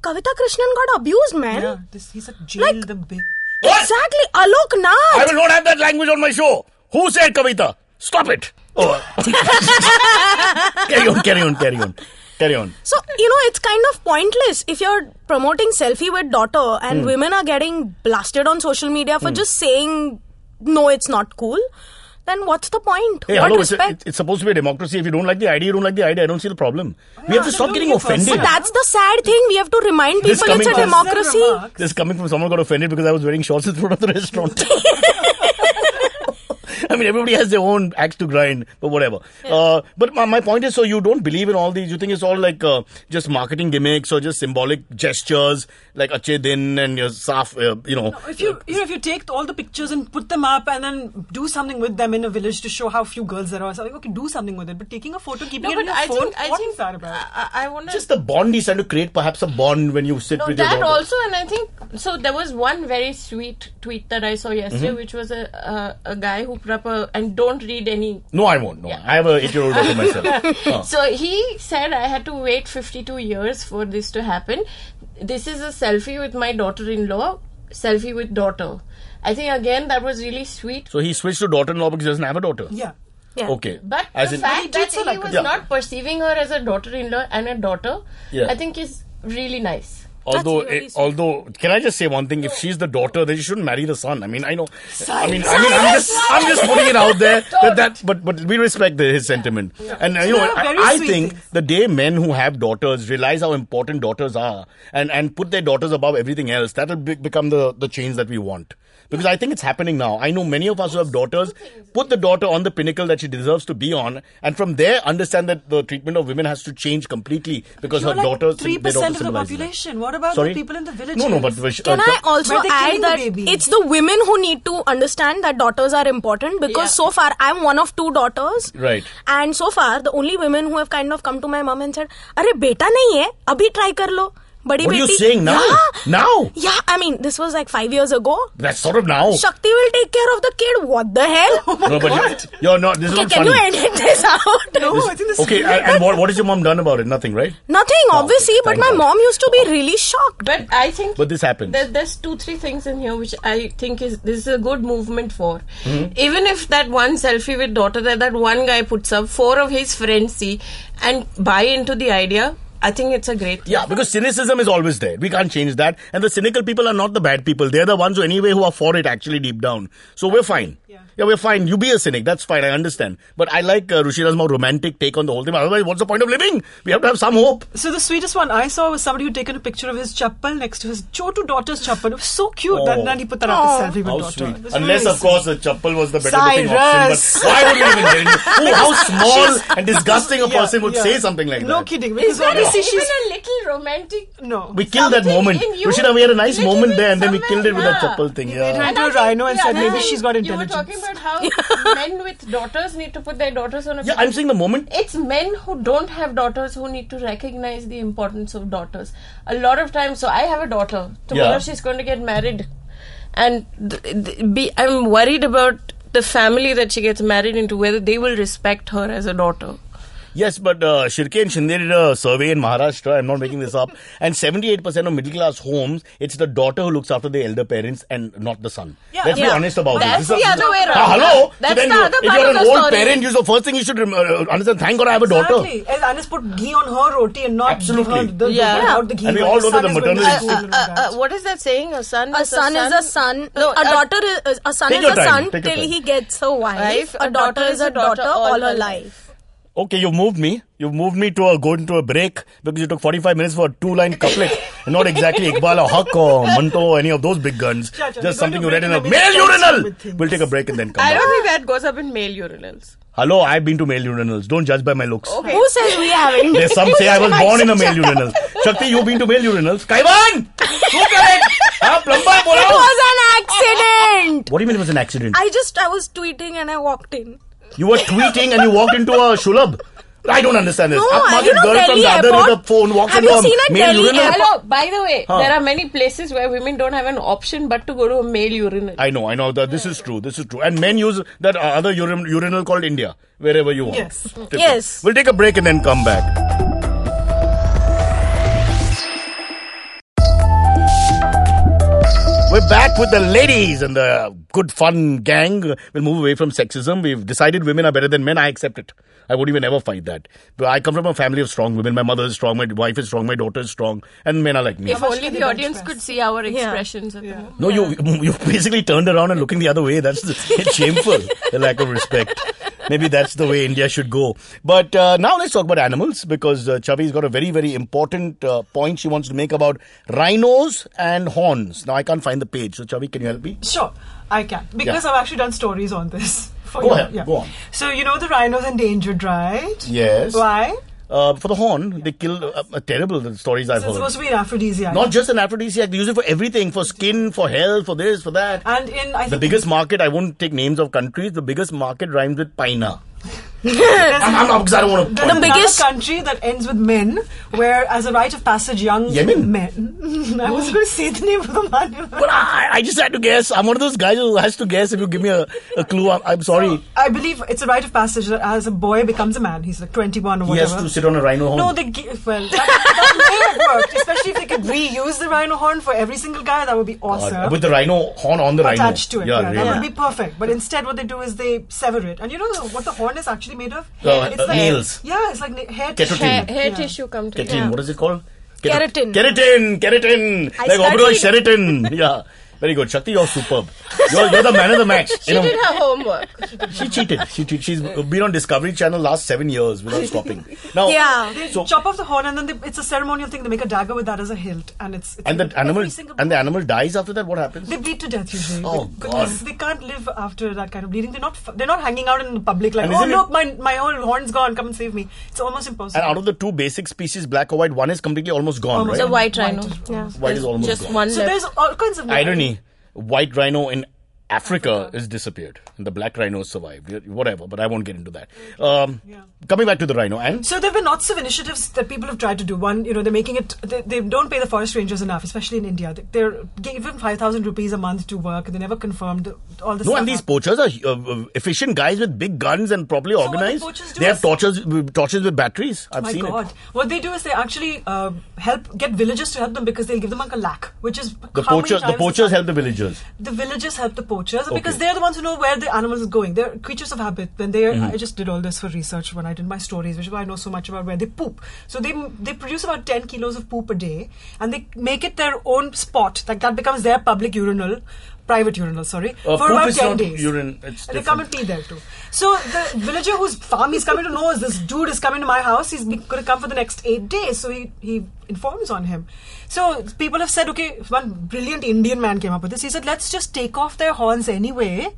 Kavita Krishnan got abused, man. Yeah, this, he's a jail the bitch. Exactly. Alok Nath. I will not have that language on my show. Who said Kavita? Stop it. Oh. carry on, carry on, carry on. Carry on. So, you know, it's kind of pointless if you're promoting selfie with daughter and Hmm. women are getting blasted on social media for just saying, no, it's not cool. Then what's the point? Hey, what hello, it's, a, respect? it's supposed to be a democracy. If you don't like the idea, you don't like the idea. I don't see the problem. we have to stop getting offended. but that's the sad thing. We have to remind This people it's a democracy. This is coming from someone who got offended because I was wearing shorts in front of the restaurant. I mean, everybody has their own axe to grind, but whatever. Uh, but my, my point is, so you don't believe in all these. You think it's all like uh, just marketing gimmicks or just symbolic gestures, like Ache Din and your Saf, uh, you know. If you you know if you take all the pictures and put them up and then do something with them in a village to show how few girls there are, something okay, do something with it. But taking a photo, keeping No, it but on your I phone, think I what think is that about? I, I want to just the bond he's trying to create, perhaps a bond when you sit No, with your that daughter. also, and I think so. There was one very sweet tweet that I saw yesterday, Mm-hmm. which was a a, a guy who put and don't read any. No, I won't. No, Yeah. I have a eight-year-old daughter myself. Uh. So he said I had to wait 52 years for this to happen. This is a selfie with my daughter-in-law, selfie with daughter. I think again that was really sweet. So he switched to daughter-in-law because he doesn't have a daughter. yeah. Yeah. Okay. But As the in- fact he that he like was Yeah. not perceiving her as a daughter-in-law and a daughter, Yeah. I think is really nice. Although, eh, although, can I just say one thing? If she's the daughter, then she shouldn't marry the son. I mean, I know. I mean, I mean, I'm just, I'm just putting it out there that that. But but we respect the, his sentiment, and uh, you know, I, I think things. the day men who have daughters realize how important daughters are, and and put their daughters above everything else, that'll be, become the the change that we want Because I think it's happening now. I know many of us who have daughters put the daughter on the pinnacle that she deserves to be on, and from there understand that the treatment of women has to change completely because You're her like daughter. three their daughter percent of the symbolizes that. population. What about Sorry? the people in the villages? No, no, but uh, Can I also Where they're add killing the that baby. it's the women who need to understand that daughters are important because Yeah. so far I'm one of two daughters. Right. And so far the only women who have kind of come to my mom and said, "अरे बेटा नहीं है, अभी try कर लो." बड़ी What are you saying now? Yeah. Now? Yeah, I mean, this was like five years ago. That's sort of now. Shakti will take care of the kid. What the hell? Oh my no, God. but you're not. This is okay, not can funny. you edit this out? no, this, it's in the Okay, and, and what, what has your mom done about it? Nothing, right? Nothing, no, obviously. But my God. mom used to be really shocked. But I think. But this happened. There, there's two, three things in here which I think is this is a good movement for. Mm-hmm. Even if that one selfie with daughter that that one guy puts up, four of his friends see and buy into the idea I think it's a great. Yeah, because cynicism is always there. We can't change that. And the cynical people are not the bad people. They're the ones who, anyway, who are for it actually deep down. So we're fine. Yeah. We're fine. You be a cynic. That's fine. I understand. But I like uh, Rushina's more romantic take on the whole thing. Otherwise, what's the point of living? We have to have some hope. So the sweetest one I saw was somebody who'd taken a picture of his chappal next to his Chotu daughter's chappal. It was so cute. Oh. And then he put that up his selfie with How daughter. sweet. Unless, really of course, the chappal was the better looking Cyrus. option. But why would we even get into Ooh, How small and disgusting a Yeah, person would yeah. say something like No that. No kidding. Is Because there obviously even she's a little romantic? no. We killed that moment. in Rushira, we had a nice moment there and then we killed it with that yeah. chappal thing. made her Yeah. into a I think- rhino and said maybe she's got You intelligence. About how men with daughters need to put their daughters on a. Yeah, I'm saying the moment It's men who don't have daughters who need to recognize the importance of daughters. A lot of times, so I have a daughter. Tomorrow Yeah. she's going to get married, and th- th- be I'm worried about the family that she gets married into, whether they will respect her as a daughter. Yes, but uh, Shirke and Shinde did a survey in Maharashtra. I'm not making this up. And 78% of middle class homes, it's the daughter who looks after the elder parents and not the son. Yeah. Let's be honest about That's this. This is the a- other way around. Ah, hello? That's so then the you- other if you're of an the old story. parent, you the first thing you should uh, understand, thank God I have a daughter. Exactly. And Anis put ghee on her roti and not Absolutely. her the, the, Yeah. without the ghee. And we all know that the is going to maternal school instinct- that. Uh, what is that saying? A son. A is son is a son. No, a daughter is a son Take is a son till he gets a wife. Wife, A daughter is a daughter all her life okay, you've moved me. You've moved me to a go into a break because you took 45 minutes for a two-line couplet. Not exactly Iqbal or Haq or Manto or any of those big guns. Just something you read in a male urinal. We'll take a break and then come I back. don't think that goes up in male urinals. Hello, I've been to male urinals. Don't judge by my looks. Okay. Who says we haven't? There's some say I was born in a male urinal. Shakti, you've been to male urinals. Kaiwan! Who it was an accident. What do you mean it was an accident? I just, I was tweeting and I walked in. You were tweeting and you walked into a Sulabh. I don't understand this. No, Upmarket you know girl from Delhi the other airport? with a phone walks Have into you a seen a male Delhi urinal. Hello. By the way, Huh. there are many places where women don't have an option but to go to a male urinal. I know, I know. That this is true. This is true. And men use that uh, other urinal called India, wherever you want. Yes. Tip-top. Yes. We'll take a break and then come back. We're back with the ladies and the good fun gang. We'll move away from sexism. We've decided women are better than men. I accept it. I won't even ever fight that. But I come from a family of strong women. My mother is strong, my wife is strong, my daughter is strong, and men are like me. If only the audience could see our expressions at the moment. No, you you basically turned around and looking the other way. That's it's shameful. the lack of respect. Maybe that's the way India should go. But uh, now let's talk about animals because uh, Chavi's got a very very important uh, point she wants to make about rhinos and horns. Now I can't find the page, so Chavi, can you help me? Sure, I can because Yeah. I've actually done stories on this. Go you. ahead, Yeah. go on. So you know the rhino's endangered, right? Yes. Why? Uh, for the horn, they kill uh, uh, terrible the stories I've So it's heard. supposed to be an aphrodisiac. Not just an aphrodisiac, they use it for everything, for skin, for health, for this, for that. and in I The biggest market, I won't take names of countries, the biggest market rhymes with Paina. There's I'm, I'm, because I don't want to. there's another biggest- country that ends with men, where as a rite of passage, young Yemen? men. I was going to say the name of the man. But I, I just had to guess. I'm one of those guys who has to guess if you give me a, a clue. I'm, I'm sorry. I believe it's a rite of passage that as a boy becomes a man, he's like 21 or he whatever. has to sit on a rhino horn. No, they gi- well that, that may have worked, especially if they could reuse the rhino horn for every single guy. That would be God, awesome. with the rhino horn on the attached rhino. to it. Yeah, really. that would be perfect. But instead, what they do is they sever it, and you know what the horn is actually made of? Uh, it's uh, like nails. Yeah, it's like hair. Tissue. Hair, hair Yeah. tissue come to Keratin, what is it called? Keratin. Keratin, keratin. I like Oberoi studied. Sheraton. Yeah. Very good. Shakti, you're superb. You're, you're the man of the match. She You know, did her homework. she cheated. She cheated. She's been on Discovery Channel last seven years without stopping. Now, Yeah. They So, chop off the horn, and then they, it's a ceremonial thing. They make a dagger with that as a hilt, and it's, it's and the animal and the animal dies after that. What happens? They bleed to death usually. Oh, goodness, God. they can't live after that kind of bleeding. They're not. They're not hanging out in the public like, And oh isn't it- look, my my whole horn's gone. Come and save me. It's almost impossible. And out of the two basic species, black or white, one is completely almost gone, Almost right? The white White rhino. is- Yeah. White is almost Just gone. one so left. there's all kinds of Irony: white rhino in Africa is disappeared, and the black rhino survived. Whatever, but I won't get into that. Um, Coming back to the rhino, and So there have been lots of initiatives that people have tried to do. One, you know, they're making it. They, they don't pay the forest rangers enough, especially in India. They- They're given five thousand rupees a month to work, and they never confirmed all this. no, and these up. poachers are uh, uh, efficient guys with big guns and properly what the organized. poachers do They have torches, torches with batteries. I've My seen God! it. What they do is they actually uh, help get villagers to help them because they'll give them like a lakh, which is The poachers, the poachers help the villagers. the villagers help the poachers because Okay. they're the ones who know where the animal is going. They're creatures of habit. When they, are Mm-hmm. I just did all this for research when I did my stories, which is why I know so much about where they poop. So they they produce about ten kilos of poop a day, and they make it their own spot. Like that becomes their public urinal, private urinal. Sorry, Uh, for about ten not days. urine, it's and they come and pee there too. So the villager whose farm he's coming to know is this dude is coming to my house. He's going to come for the next eight days. So he he informs on him. So people have said, okay, one brilliant Indian man came up with this. He said, let's just take off their horns anyway,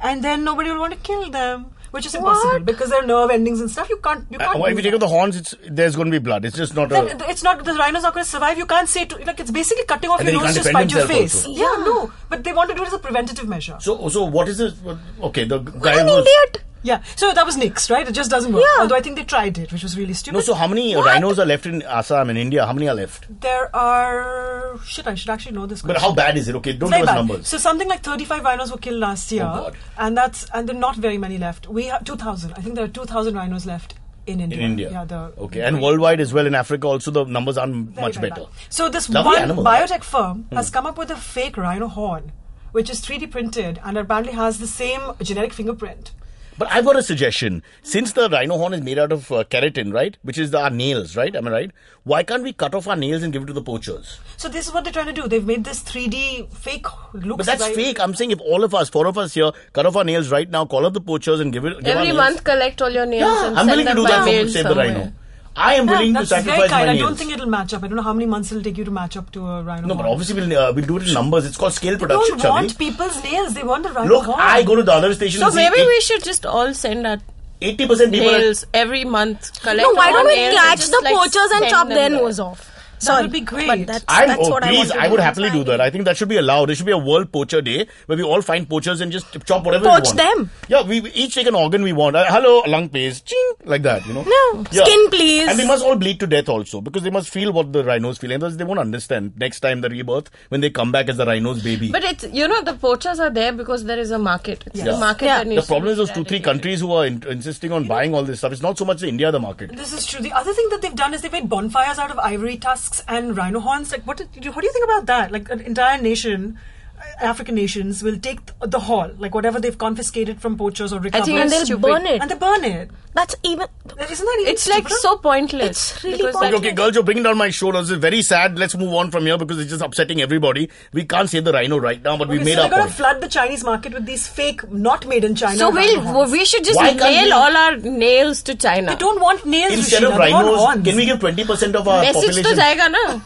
and then nobody will want to kill them. Which is impossible because there are nerve endings and stuff. You can't. You Uh, can't. well, if you take that. off the horns, it's there's going to be blood. It's just not then a. it's not the rhino's not going to survive. You can't say to like it's basically cutting off your nose to spite your face. also. Yeah, no, but they want to do it as a preventative measure. So, so what is this? Okay, the guy An was. idiot. Yeah, so that was nixed, right? It just doesn't work. Yeah. Although I think they tried it, which was really stupid. No, so how many rhinos are left in Assam in India? How many are left? there are shit. I should actually know this. But how bad is it? Okay, don't give us numbers. So something like 35 rhinos were killed last year, Oh, God. and that's and there are not very many left. We have 2,000. I think there are 2,000 rhinos left in India. in India. yeah. The, okay, and worldwide as well in Africa also the numbers aren't Very, much better. bad. So this Lovely one animal. biotech firm hmm. has come up with a fake rhino horn, which is 3D printed and apparently has the same genetic fingerprint. But I've got a suggestion. Since the rhino horn is made out of uh, keratin, right, which is the, our nails, right? Am I right? Why can't we cut off our nails and give it to the poachers? So this is what they're trying to do. They've made this 3D fake looks. But that's like- fake. I'm saying if all of us, four of us here, cut off our nails right now, call up the poachers and give it. Give our Every nails. month, collect all your nails Yeah, and I'm willing to do that mail for save the rhino. I am Yeah, willing to that's very sacrifice kind. my I don't think it'll match up. I don't know how many months it'll take you to match up to a rhino. no, but obviously we'll, uh, we'll do it in numbers. It's called scale They production, don't want people's nails. They want the rhino Look, horn. I go to the other station So and see maybe eight- we should just all send our 80% people. nails every month. Collect No, why don't we catch the like, poachers and chop them their there. nose off? That Sorry, would be great. But that's, I'm, that's oh, what I please, want I would do. happily do that. I think that should be allowed. There should be a World Poacher Day where we all find poachers and just chop whatever Poach we want. them. Yeah, we, we each take an organ we want. Uh, hello, lung paste, ching, like that, you know. No, skin, please. And they must all bleed to death also because they must feel what the rhinos feel. Otherwise, they won't understand next time the rebirth when they come back as the rhino's baby. But it's you know the poachers are there because there is a market. It's Yeah. the market Yeah. that the problem to is those two, three countries who are in, insisting on buying all this stuff. It's not so much the India the market. This is true. The other thing that they've done is they've made bonfires out of ivory tusks and rhino horns. Like, what? Did you, what do you think about that? Like, an entire nation uh, African nations will take the hall, like whatever they've confiscated from poachers or recovered, I think and they'll burn it. and they burn it. That's even. Isn't that even It's like stupider? so pointless. It's really because Okay, okay, girls, you're bringing down my shoulders. It's very sad. Let's move on from here because it's just upsetting everybody. We can't save the rhino right now, but we Okay, made so our they're going to point. flood the Chinese market with these fake, not made in China. So we'll, horns. we should just Why can't nail we- all our nails to China. They don't want nails. Instead Rushina, of they want rhinos, horns. can we give 20% of our Message to population? jayega na.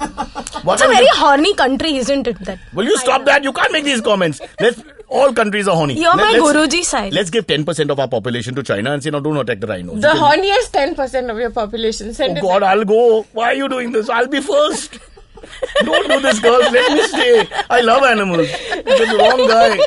What It's a are we very horny country, isn't it? That Will you stop that? You can't make these comments. Let's. All countries are horny. You're my let's- Guruji side. Let's give 10% of our population to China and say, no, don't attack the rhinos. The You can- horniest 10% of your population. Send Oh it God, I'll go. Why are you doing this? I'll be first. Don't do this, girls. Let me stay. I love animals. You're the wrong guy.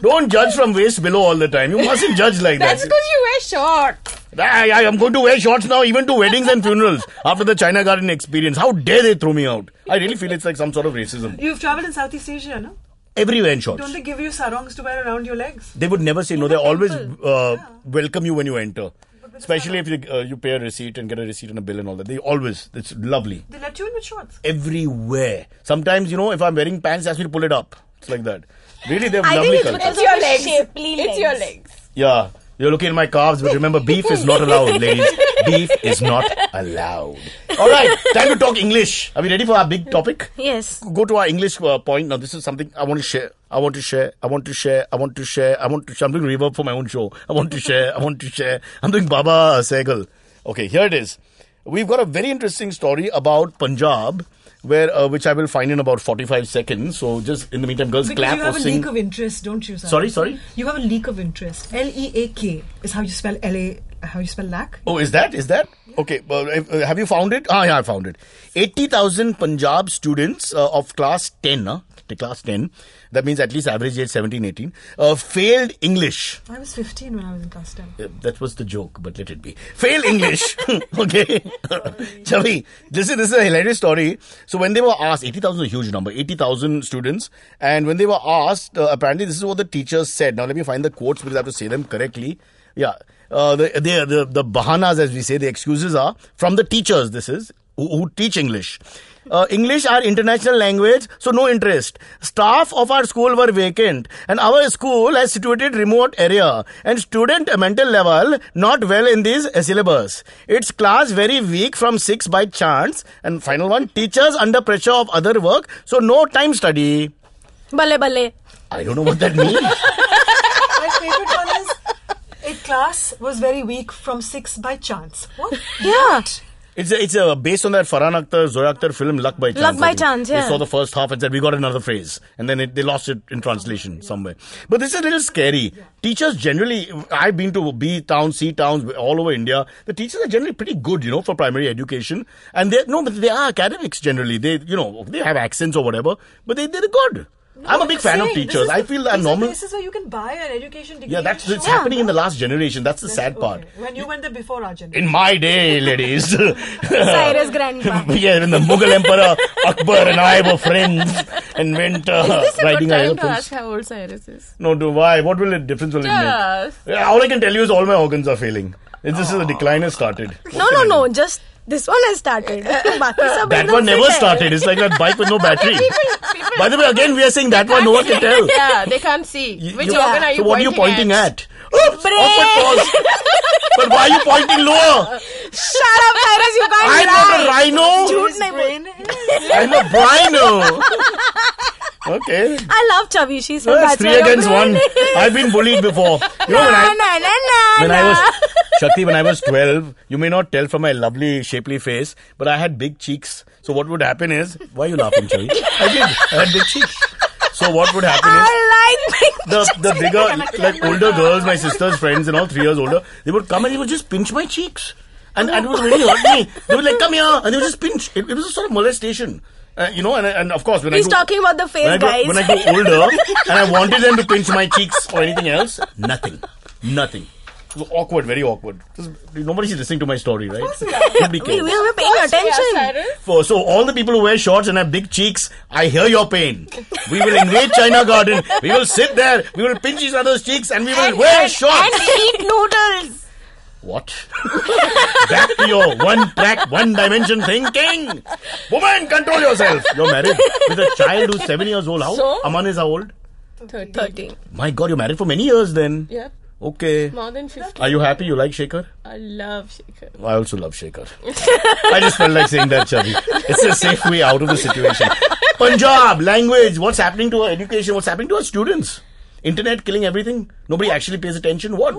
Don't judge from waist below all the time. You mustn't judge like That's that. That's because you wear shorts. I, I am going to wear shorts now, even to weddings and funerals, after the China Garden experience. How dare they throw me out? I really feel it's like some sort of racism. You've traveled in Southeast Asia, no? Everywhere in shorts. Don't they give you sarongs to wear around your legs? They would never say no. They always uh, welcome you when you enter. Especially if you, uh, you pay a receipt and get a receipt and a bill and all that. They always, it's lovely. They let you in with shorts. everywhere. Sometimes, you know, if I'm wearing pants, they ask me to pull it up. It's like that. Really, they have I lovely think it's culture. because It's your of the legs. shapely It's your legs. legs. Yeah, you're looking at my calves, but remember, beef is not allowed, ladies. Beef is not allowed. All right, time to talk English. Are we ready for our big topic? Yes. Go to our English uh, point. Now, this is something I want to share. I want to share. I want to share. I want to share. I want to share. I'm doing reverb for my own show. I want to share. I want to share. I'm doing Baba Sehgal. Okay, here it is. We've got a very interesting story about Punjab, where uh, which I will find in about 45 seconds. So just in the meantime, girls, Because clap you have a sing. leak of interest, don't you? Sir? Sorry, sorry. You have a leak of interest. L E A K is how you spell L A. How you spell lack? Oh, is that? Is that? Okay, well, uh, have you found it? Ah, yeah, I found it. 80,000 Punjab students uh, of class 10, huh? The class 10, that means at least average age 17, 18, uh, failed English. I was 15 when I was in class 10. Uh, that was the joke, but let it be. Fail English. okay. Chavi, this is, this is a hilarious story. So when they were asked, 80,000 is a huge number, 80,000 students. And when they were asked, uh, apparently this is what the teachers said. Now let me find the quotes because I have to say them correctly. Yeah. Uh, the, the, the, the bahanas, as we say, the excuses are from the teachers, this is, who, who teach English. Uh, English are international language, so no interest. Staff of our school were vacant, and our school has situated remote area, and student mental level not well in this uh, syllabus. Its class very weak from six by chance, and final one, teachers under pressure of other work, so no time study. Bale bale. I don't know what that means. My favorite one is a class was very weak from six by chance. What? Yeah. It's a, it's a, based on that Farhan Akhtar, Zoya Akhtar film Luck by Chance. Luck I by. Chance, They saw the first half and said, we got another phrase. And then it, they lost it in translation somewhere. But this is a little scary. Teachers generally, I've been to B towns, C towns, all over India. The teachers are generally pretty good, you know, for primary education. And they, no, but they are academics generally. They, you know, they have accents or whatever, but they, they're good. I'm a big fan of Saying, this teachers. I feel that these are normal. places where you can buy an education degree. Yeah, that's and it's show- happening in the last generation. That's the sad part. Okay. When you went there before our generation. In my day, ladies. Cyrus grandpa. yeah, when the Mughal Emperor Akbar and I were friends and went uh, This is a good riding our time to elephants. ask how old Cyrus is. No, do why? What will it difference will it make? Yeah, All I can tell you is all my organs are failing. It's is a decline has started. What No, no, I no. Just this one has started. That one never hai. started. It's like that bike with no battery. people- By the way, again we are saying that one. No one can tell. Yeah, they can't see. Which you- organ are you so what are you pointing pointing at? Oops, oh, pause. But why are you pointing lower? Shut up, Cyrus. You can't I'm not a rhino. Brain. I'm a rhino. Okay. I love Chubby. She's from well, three against one. I've been bullied before. You know, when I, na, na, na, when I was Shakti, when I was twelve, you may not tell from my lovely, shapely face, but I had big cheeks. So what would happen is, why are you laughing, Chubby? I did. I had big cheeks. So what would happen is. I like The, the bigger, like older girls, my sister's friends and all, three years older, they would come and they would just pinch my cheeks. And, and it would really hurt me. They would like, come here. And they would just pinch. It, it was a sort of molestation. Uh, you know, and, and of course, when He's I grew, talking about the face, when I, grew, guys. when I grew older and I wanted them to pinch my cheeks or anything else, nothing. Nothing. It was awkward, very awkward. Just- Nobody's listening to my story, right? Nobody we, cares. we were paying attention. Cyrus. For, so all the people who wear shorts and have big cheeks, I hear your pain. We will invade China Garden. We will sit there. We will pinch each other's cheeks and we will And- wear and- shorts. And eat noodles. What? Back to your one track, one dimension thinking. Woman, control yourself. You're married with a child who's seven years old. How? So? Aman is how old? 13. 13. My God, you're married for many years then. Yeah. Okay. More than 50. Are you happy? You like Shaker? I love Shikhar. I also love Shaker. I just felt like saying that, Chavi. It's a safe way out of the situation. Punjab, language, what's happening to our education? What's happening to our students? Internet killing everything? Nobody actually pays attention? What?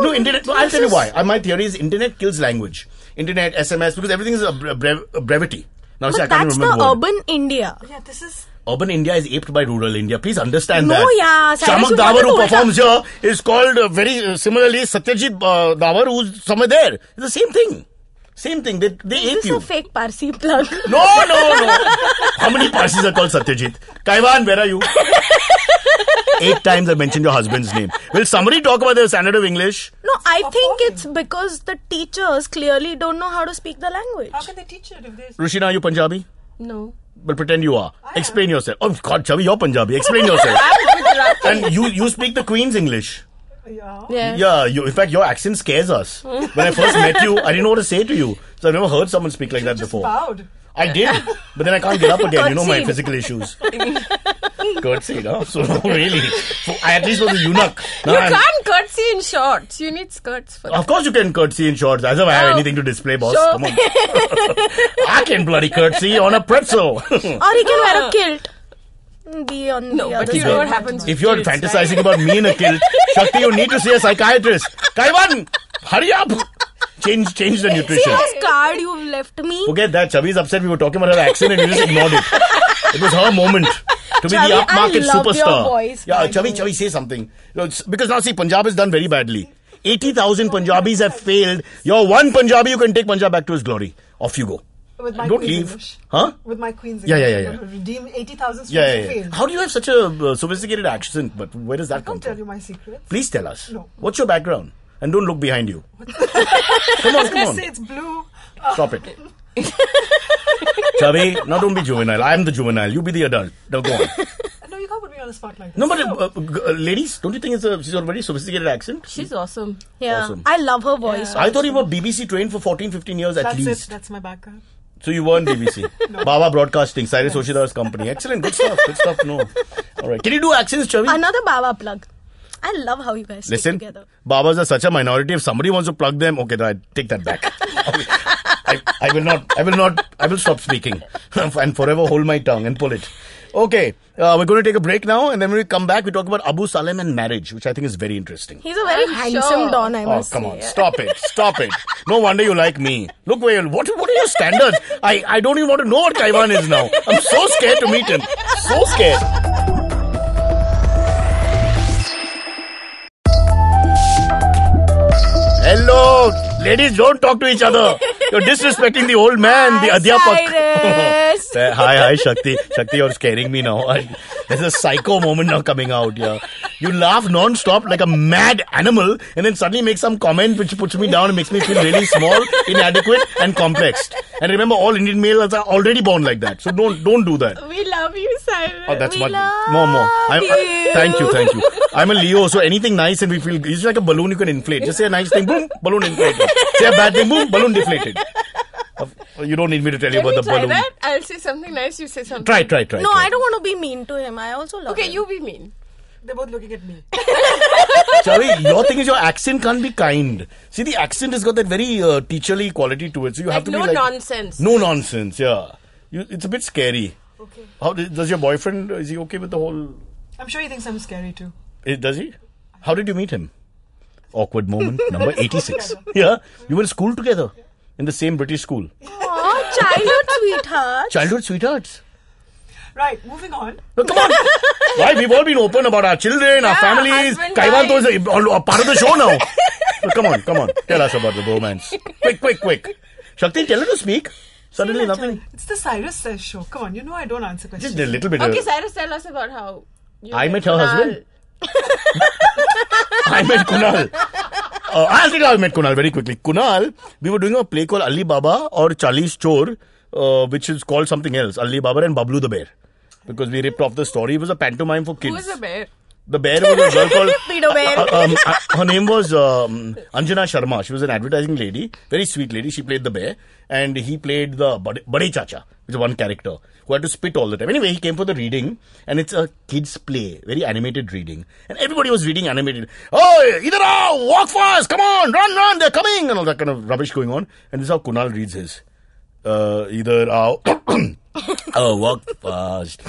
No, internet. No, I'll tell you why. Uh, My theory is internet kills language. Internet, SMS, because everything is a, bre- bre- a brevity. Now, see, I But can't that's remember the the word. urban India. Yeah, this is. Urban India is aped by rural India. Please understand No, that. yeah, Cyrus, Shiamak Davar who performs here is called uh, very uh, similarly Satyajit uh, Dawar who's somewhere there. It's the same thing. Same thing. They, they ape This is you. a fake Parsi plug. No, no, no. How many Parsis are called Satyajit? Kaiwan, where are you? Eight times I mentioned your husband's name. Will somebody talk about the standard of English? No, I think it's because the teachers clearly don't know how to speak the language. How can they teach it if they? Rushina, are you Punjabi? No. But pretend you are. Explain yourself. Oh God, Chavi, you're Punjabi. Explain yourself. and you you speak the Queen's English. Yeah. Yeah. Yeah, you, in fact, your accent scares us. When I first met you, I didn't know what to say to you. So I've never heard someone speak like that Just before. bowed. I did, but then I can't get up again. You know my physical issues. Curtsy, no? So really, so I at least was a eunuch. Now You I'm- can't curtsy in shorts. You need skirts for that. Of course you can curtsy in shorts. As if I have Oh. anything to display, boss. Sure. Come on. I can bloody curtsy on a pretzel. Or he can wear a kilt. Be on No, the but other you side. know what happens if you're kids, fantasizing right? about me in a kilt, Shakti, you need to see a psychiatrist. Kaiwan, hurry up. Change, change the See nutrition. how scarred you've left me? Forget that. Chavi's upset. We were talking about her accent and you just ignored it. It was her moment to be Chavi, the upmarket superstar. voice, yeah, Chavi. Chavi, say something. You know, it's- because now, see, Punjab has done very badly. 80,000 Punjabis have failed. You're one Punjabi you can take Punjab back to his glory. Off you go. With my Don't Queen's leave. English. Huh? With my Queen's Yeah, yeah, yeah, yeah. Redeem 80,000 Yeah, students yeah, of yeah. How do you have such a uh, sophisticated accent? But where does that I come can't tell you my secrets. Please tell us. No. What's your background? And don't look behind you. come on, come I on. say it's blue. Stop it. Chavi, now don't be juvenile. I'm the juvenile. You be the adult. Now go on. No, you can't put me on the spotlight. No, but uh, uh, g- uh, ladies, don't you think it's a, she's got a very sophisticated accent? She's awesome. Yeah, Awesome. I love her voice. I thought you were BBC trained for 14, 15 years at That's least. it. That's my background. So you weren't BBC. Baba Broadcasting, Cyrus Oshidar's company. Excellent, good stuff, good stuff. No, all right. Can you do accents, Chavi? Another Baba plug. I love how you guys Listen, together. Babas are such a minority. If somebody wants to plug them, okay, then I take that back. I, I will not. I will not. I will stop speaking and forever hold my tongue and pull it. Okay, uh, we're going to take a break now, and then when we come back, we talk about Abu Salem and marriage, which I think is very interesting. He's a very I'm handsome sure. don, I Oh, must come say. on. Stop it. Stop it. No wonder you like me. Look where you what what are your standards? I, I don't even want to know what Kaiwan is now. I'm so scared to meet him. So scared. Hello. Ladies, don't talk to each other. You're disrespecting the old man, the Hi, Adhyapak. Uh, hi, hi, Shakti. Shakti, you're scaring me now. I, there's a psycho moment now coming out. Yeah, you laugh non-stop like a mad animal, and then suddenly make some comment which puts me down and makes me feel really small, inadequate, and complex. And remember, all Indian males are already born like that. So don't don't do that. We love you, Cyrus. Oh, that's We much love more, more. I'm, you. thank you, thank you. I'm a Leo, so anything nice and we feel it's like a balloon you can inflate. Just say a nice thing, boom, balloon inflated. Say a bad thing, boom, balloon deflated. You don't need me to tell you about the try balloon. that? I'll say something nice. You say something. Try, try, try. No, try. I don't want to be mean to him. I also love Okay, him. you be mean. They're both looking at me. Chavi, your thing is your accent can't be kind. See, the accent has got that very uh, teacherly quality to it. So you have Like to no be like nonsense. no nonsense. Yeah, you, it's a bit scary. Okay. How does does your boyfriend? Is he okay with the whole? I'm sure he thinks I'm scary too. eh, Does he? How did you meet him? Awkward moment number eighty-six. Yeah, you were in school together in the same British school. Aw, childhood sweethearts. Childhood sweethearts. Right, moving on. No, come on. Why? We've all been open about our children, our families. husband, is a, a part of the show now. So come on, come on. Tell us about the romance. Quick, quick, quick. Shakti, tell her to speak. Suddenly nothing. It's the Cyrus Says show. Come on, you know I don't answer questions. Just a little bit. Okay, Cyrus, tell us about how. You I met her Kunal. husband. I met Kunal. Uh, tell you I met Kunal very quickly. Kunal, we were doing a play called Ali Baba or Charlie's Chor, uh, which is called something else. Ali Baba and Bablu the Bear. Because we ripped off the story. It was a pantomime for kids. Who is a bear? The bear was a girl called. Pedo bear. Uh, um, uh, her name was um, Anjana Sharma. She was an advertising lady, very sweet lady. She played the bear, and he played the Bade Bade Chacha, which is one character who had to spit all the time. Anyway, he came for the reading, and it's a kids' play, very animated reading, and everybody was reading animated. Oh, either out, walk fast, come on, run, run, they're coming, and all that kind of rubbish going on. And this is how Kunal reads his. Uh, either out. Oh, walk fast.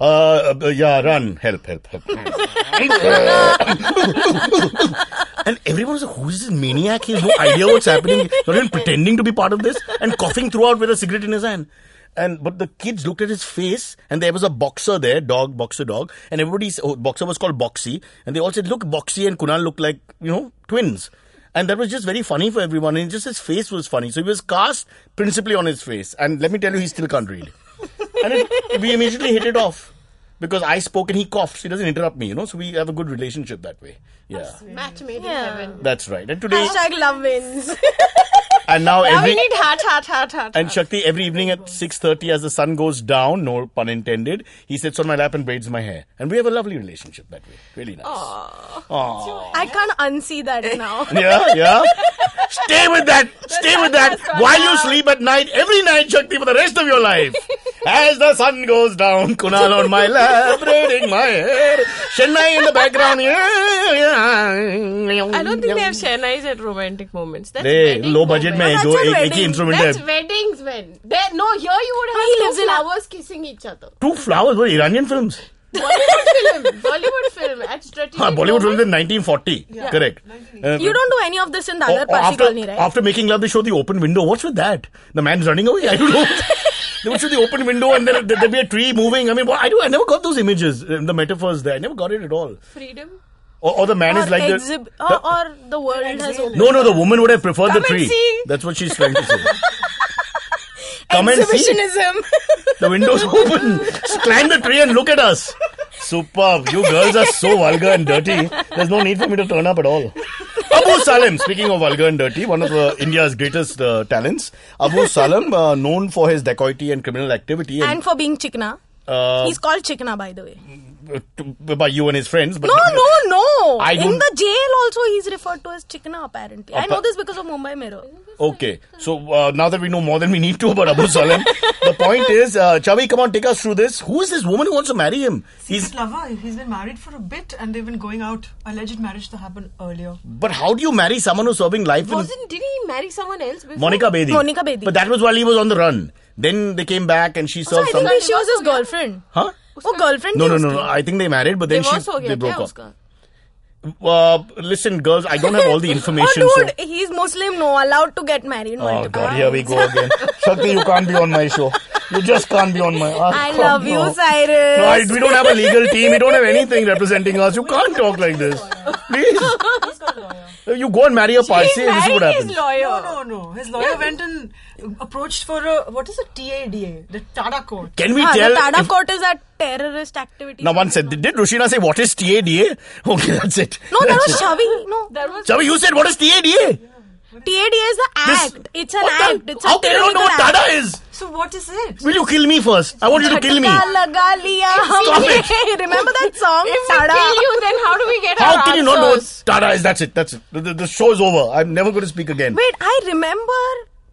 Uh, uh, yeah, run. Help, help, help. and everyone was like, who is this maniac? He has no idea what's happening. Not even pretending to be part of this and coughing throughout with a cigarette in his hand. And but the kids looked at his face, and there was a boxer there, dog, boxer dog, and everybody's oh, boxer was called Boxy, and they all said, "Look, Boxy and Kunal look like you know twins." And that was just very funny for everyone, and just his face was funny. So he was cast principally on his face, and let me tell you, he still can't read. and it, we immediately hit it off because I spoke and he coughed. So he doesn't interrupt me, you know. So we have a good relationship that way. Yeah, Match made Yeah. in heaven. that's right. And today, Hashtag love wins. and now Now every we need heart, heart, heart, heart. and Shakti every evening at six thirty, as the sun goes down, no pun intended, he sits on my lap and braids my hair, and we have a lovely relationship that way. Really nice. Aww. I can't unsee that now. Yeah, yeah. Stay with that. Stay with that. While you sleep at night, every night, Shakti, for the rest of your life. As the sun goes down, Kunal on my lap, braiding my hair. Shehnai in the background. Yeah, yeah. I don't think they have Shehnais at romantic moments. That's They low budget में moments. जो that's a एक एक ही wedding. instrument That's है. weddings when. There, no, here you would have He two lives in a- flowers kissing each other. Two flowers were Iranian films. Bollywood film. Bollywood film. At strategic Huh, Bollywood films moment. in 1940. Correct. Uh, You don't do any of this in the Oh, other oh, Parsi after, colony, right? after making love, they show the open window. What's with that? The man's running away? I don't know. they would show the open window and then there'd be a tree moving. I mean, what, I do. I never got those images, uh, the metaphors there. I never got it at all. Freedom. Or, or the man is like exhib- the. or, the- or the world has opened. no, no, the woman would have preferred Come the and tree. see. That's what she's trying to say. Come and see. Exhibitionism. The window's open. Just climb the tree and look at us. Superb. You girls are so vulgar and dirty. There's no need for me to turn up at all. Abu Salem, speaking of vulgar and dirty, one of uh, India's greatest uh, talents. Abu Salem, uh, known for his dacoity and criminal activity. and for being chikna. Uh, He's called chikna, by the way. to- by you and his friends. But No, no, no. I In the jail also he's referred to as chikna, apparently. I know this because of Mumbai Mirror. Okay, so uh, now that we know more than we need to about Abu Salem, the point is, uh, Chavi, come on, take us through this. Who is this woman who wants to marry him? He's, lover. He's been married for a bit, and they've been going out. Alleged marriage to happen earlier. but how do you marry someone who's serving life Wasn't did he marry someone else before? Monica Bedi? Monica Bedi. But that was while he was on the run. Then they came back and she So served I some. think she was his girlfriend. Huh? Oh, girlfriend? No, थी no, no, उसकी? no. I think they married, but then she Divorce हो they गया broke क्या up. उसका? Uh, listen, girls, I don't have all the information. Oh, so- dude, he's Muslim, no, allowed to get married. Oh multiple God, here we go again. Shakti, you can't be on my show. You just can't be on my. Oh, I come love you, on. Cyrus. No, I, we don't have a legal team. We don't have anything representing us. You can't talk like this. Please. You go and marry a Parsi and this is what married happens. his lawyer. No, no, no. His lawyer went and approached for a what is a TADA, the Tada Court. Can we ah, tell? The Tada Court is a terrorist activity. Now, one said, did Rushina say what is TADA? Okay, that's it. No, that was Shavi. No, that was Shavi. You said what is TADA? Yeah. Is the act. This, it's an act. It's how can you don't know what Tada act. is? So what is it? Will you kill me first? I want you to kill me. Okay. Stop it. Remember that song? If Tada. we kill you, then how do we get How can you not know what Tada is? That's it. That's it. The, the, the show is over. I'm never going to speak again. Wait, I remember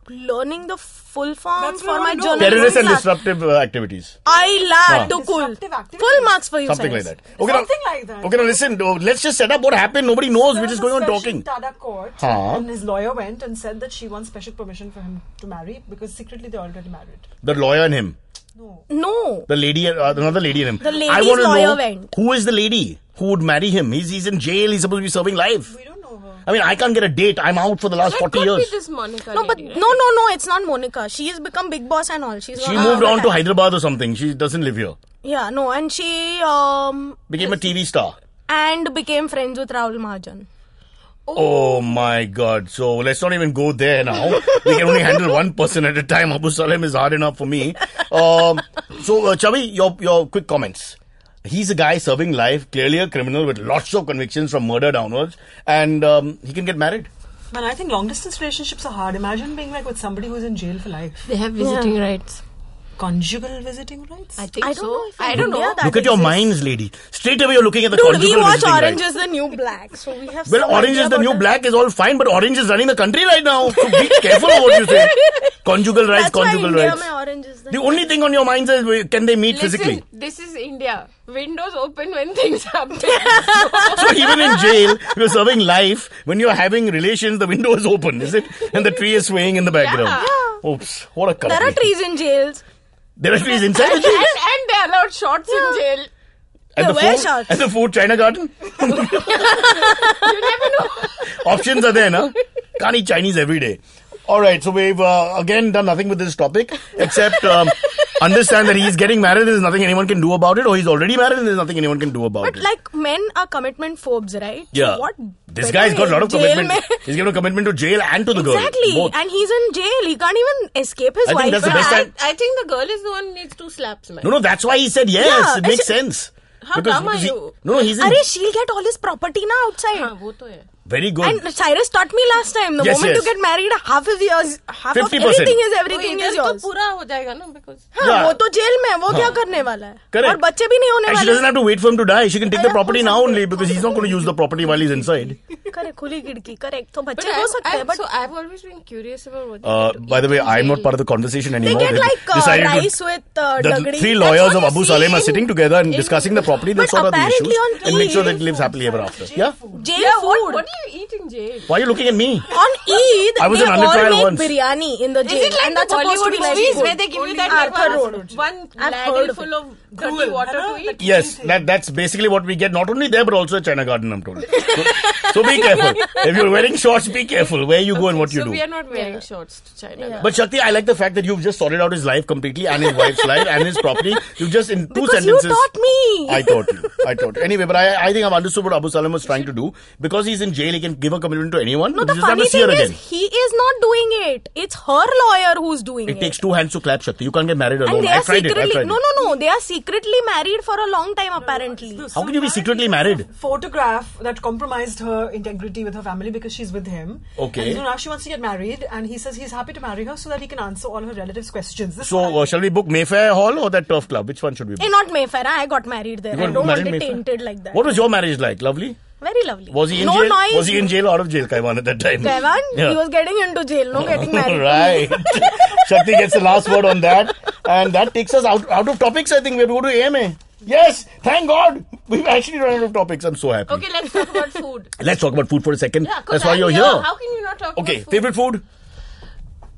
learning the full form That's for my I know. journalism Terrorist and disruptive uh, activities. I laughed to cool. Full marks for you, Something like that. Okay, Something now, like that. Okay, now listen. oh, let's just set up what happened. Nobody knows. We're just going on talking. Tada court, Huh. and his lawyer went and said that she wants special permission for him to marry because secretly they're already married. The lawyer and him. No. No. The lady, uh, another lady and him. The I lady's wanna lawyer know went. Who is the lady who would marry him? He's, he's in jail. He's supposed to be serving life. I mean, I can't get a date. I'm out for the last That 40 could years. be this Monica No, but lady, no, right? no, no. It's not Monica. She has become Bigg Boss and all. She's She moved on to time. Hyderabad or something. She doesn't live here. Yeah, no, and she um Became a TV star. and became friends with Rahul Mahajan. Oh my god. So let's not even go there now. we can only handle one person at a time. Abu Salem is hard enough for me. Um, so, uh, Chavi, your, your quick comments. He's a guy serving life, clearly a criminal with lots of convictions from murder downwards, and um, he can get married. Man, I think long distance relationships are hard. Imagine being like with somebody who's in jail for life. They have visiting rights. conjugal visiting rights? I think I don't so. know if I don't know. that Look at your exists. minds, lady. Straight away, you're looking at the Dude, we conjugal watch Orange rights. is the New Black, so we have. Well, Orange is the new that. black is all fine, but Orange is running the country right now. So be careful of what you say. Conjugal rights, That's why conjugal India rights. Orange is the. The only thing on your minds is can they meet Listen, physically? this is India. Windows open when things happen. So even in jail, you're serving life. When you're having relations, the window is open, is it? And the tree is swaying in the background. Yeah. Oops, what a there are trees in jails. There are trees inside the jail. and, and they allowed shots in jail. And the Yeah, where food, shots? and the food, China garden. You never know. Options are there, no? Can't eat Chinese every day. All right, so we've uh, again done nothing with this topic except um, understand that he's getting married. There's nothing anyone can do about it, or he's already married and there's nothing anyone can do about But it. like men are commitment phobes, right? So yeah, what? this better guy's got a lot of jail commitment. mein- He's given a commitment to jail and to the girl. Exactly, Both. and he's in jail. He can't even escape his I think wife. that's the and best I- time- I think the girl is the one who needs two slaps, man. No, no, that's why he said yes. Yeah, it makes it's- sense. How dumb are he- you? no, no, he's in, Arey, she'll get all his property now outside. हाँ, वो तो है. Very good. And Cyrus taught me last time. The Yes, moment yes. you get married, half of yours, half 50%. of everything is तो everything is तो पूरा हो जाएगा ना because हाँ, Yeah. वो तो जेल में है, वो क्या करने वाला है Correct. और बच्चे भी नहीं होने and she doesn't have to wait for him to die. She can take the property now only because he's not going to use the property while he's inside. Correct खुली खिड़की करेक्ट तो बच्चे हो सकते हैं but so I've always been curious about what. Uh, they by the way, I'm not part of the conversation anymore. they get like uh, rice with uh, the three lawyers of Abu Salem are sitting together and discussing the property. But sort out the apparently issue on and make sure that it lives happily ever after. Yeah? Jail food. what do you eat in jail? Why are you looking at me? On Eid, I was they in under all trial make once. biryani in the jail. Is it like and the that's supposed Bollywood movies where they give you that Arthur one, Road. one ladle full of dirty water to eat? Yes, that, that's basically what we get. Not only there, but also at China Garden, I'm told. So, so be careful. If you're wearing shorts, be careful where you go and what you so do. we are not wearing shorts to China. Yeah. But Shakti, I like the fact that you've just sorted out his life completely and his wife's life and his property. You've just in two Because you taught me. I taught you. I taught you. Anyway, but I, I think I've understood what Abu Salem was trying to do. Because he's in jail, he can give a commitment to anyone. No, the you just have funny to see her thing is, again. he is not doing it. It's her lawyer who's doing it. It takes two hands to clap, Shakti. You can't get married alone. and they I are tried it. I secretly tried no, no, no. They are secretly married for a long time, apparently. How can you be secretly married? Photograph that compromised her integrity with her family because she's with him. Okay. And so now she wants to get married, and he says he's happy to marry her so that he can answer all her relatives' questions. This So, uh, shall we book Mayfair Hall or that Turf Club? Which one should we book? Hey, not Mayfair. I got married there. You I don't married want it tainted like that. What was your marriage like? Lovely? Very lovely. Was he in no jail? Noise. Was he in jail or out of jail, Kaiwan, at that time? Kaiwan? Yeah. He was getting into jail, no getting married. right. Shakti gets the last word on that. And that takes us out, out of topics, I think. We have to go to AMA. Yes, thank God. We've actually run out of topics. I'm so happy. Okay, let's talk about food. Let's talk about food for a second. Yeah, 'cause That's why I'm you're here. here. How can you not talk Okay, about food? favorite food?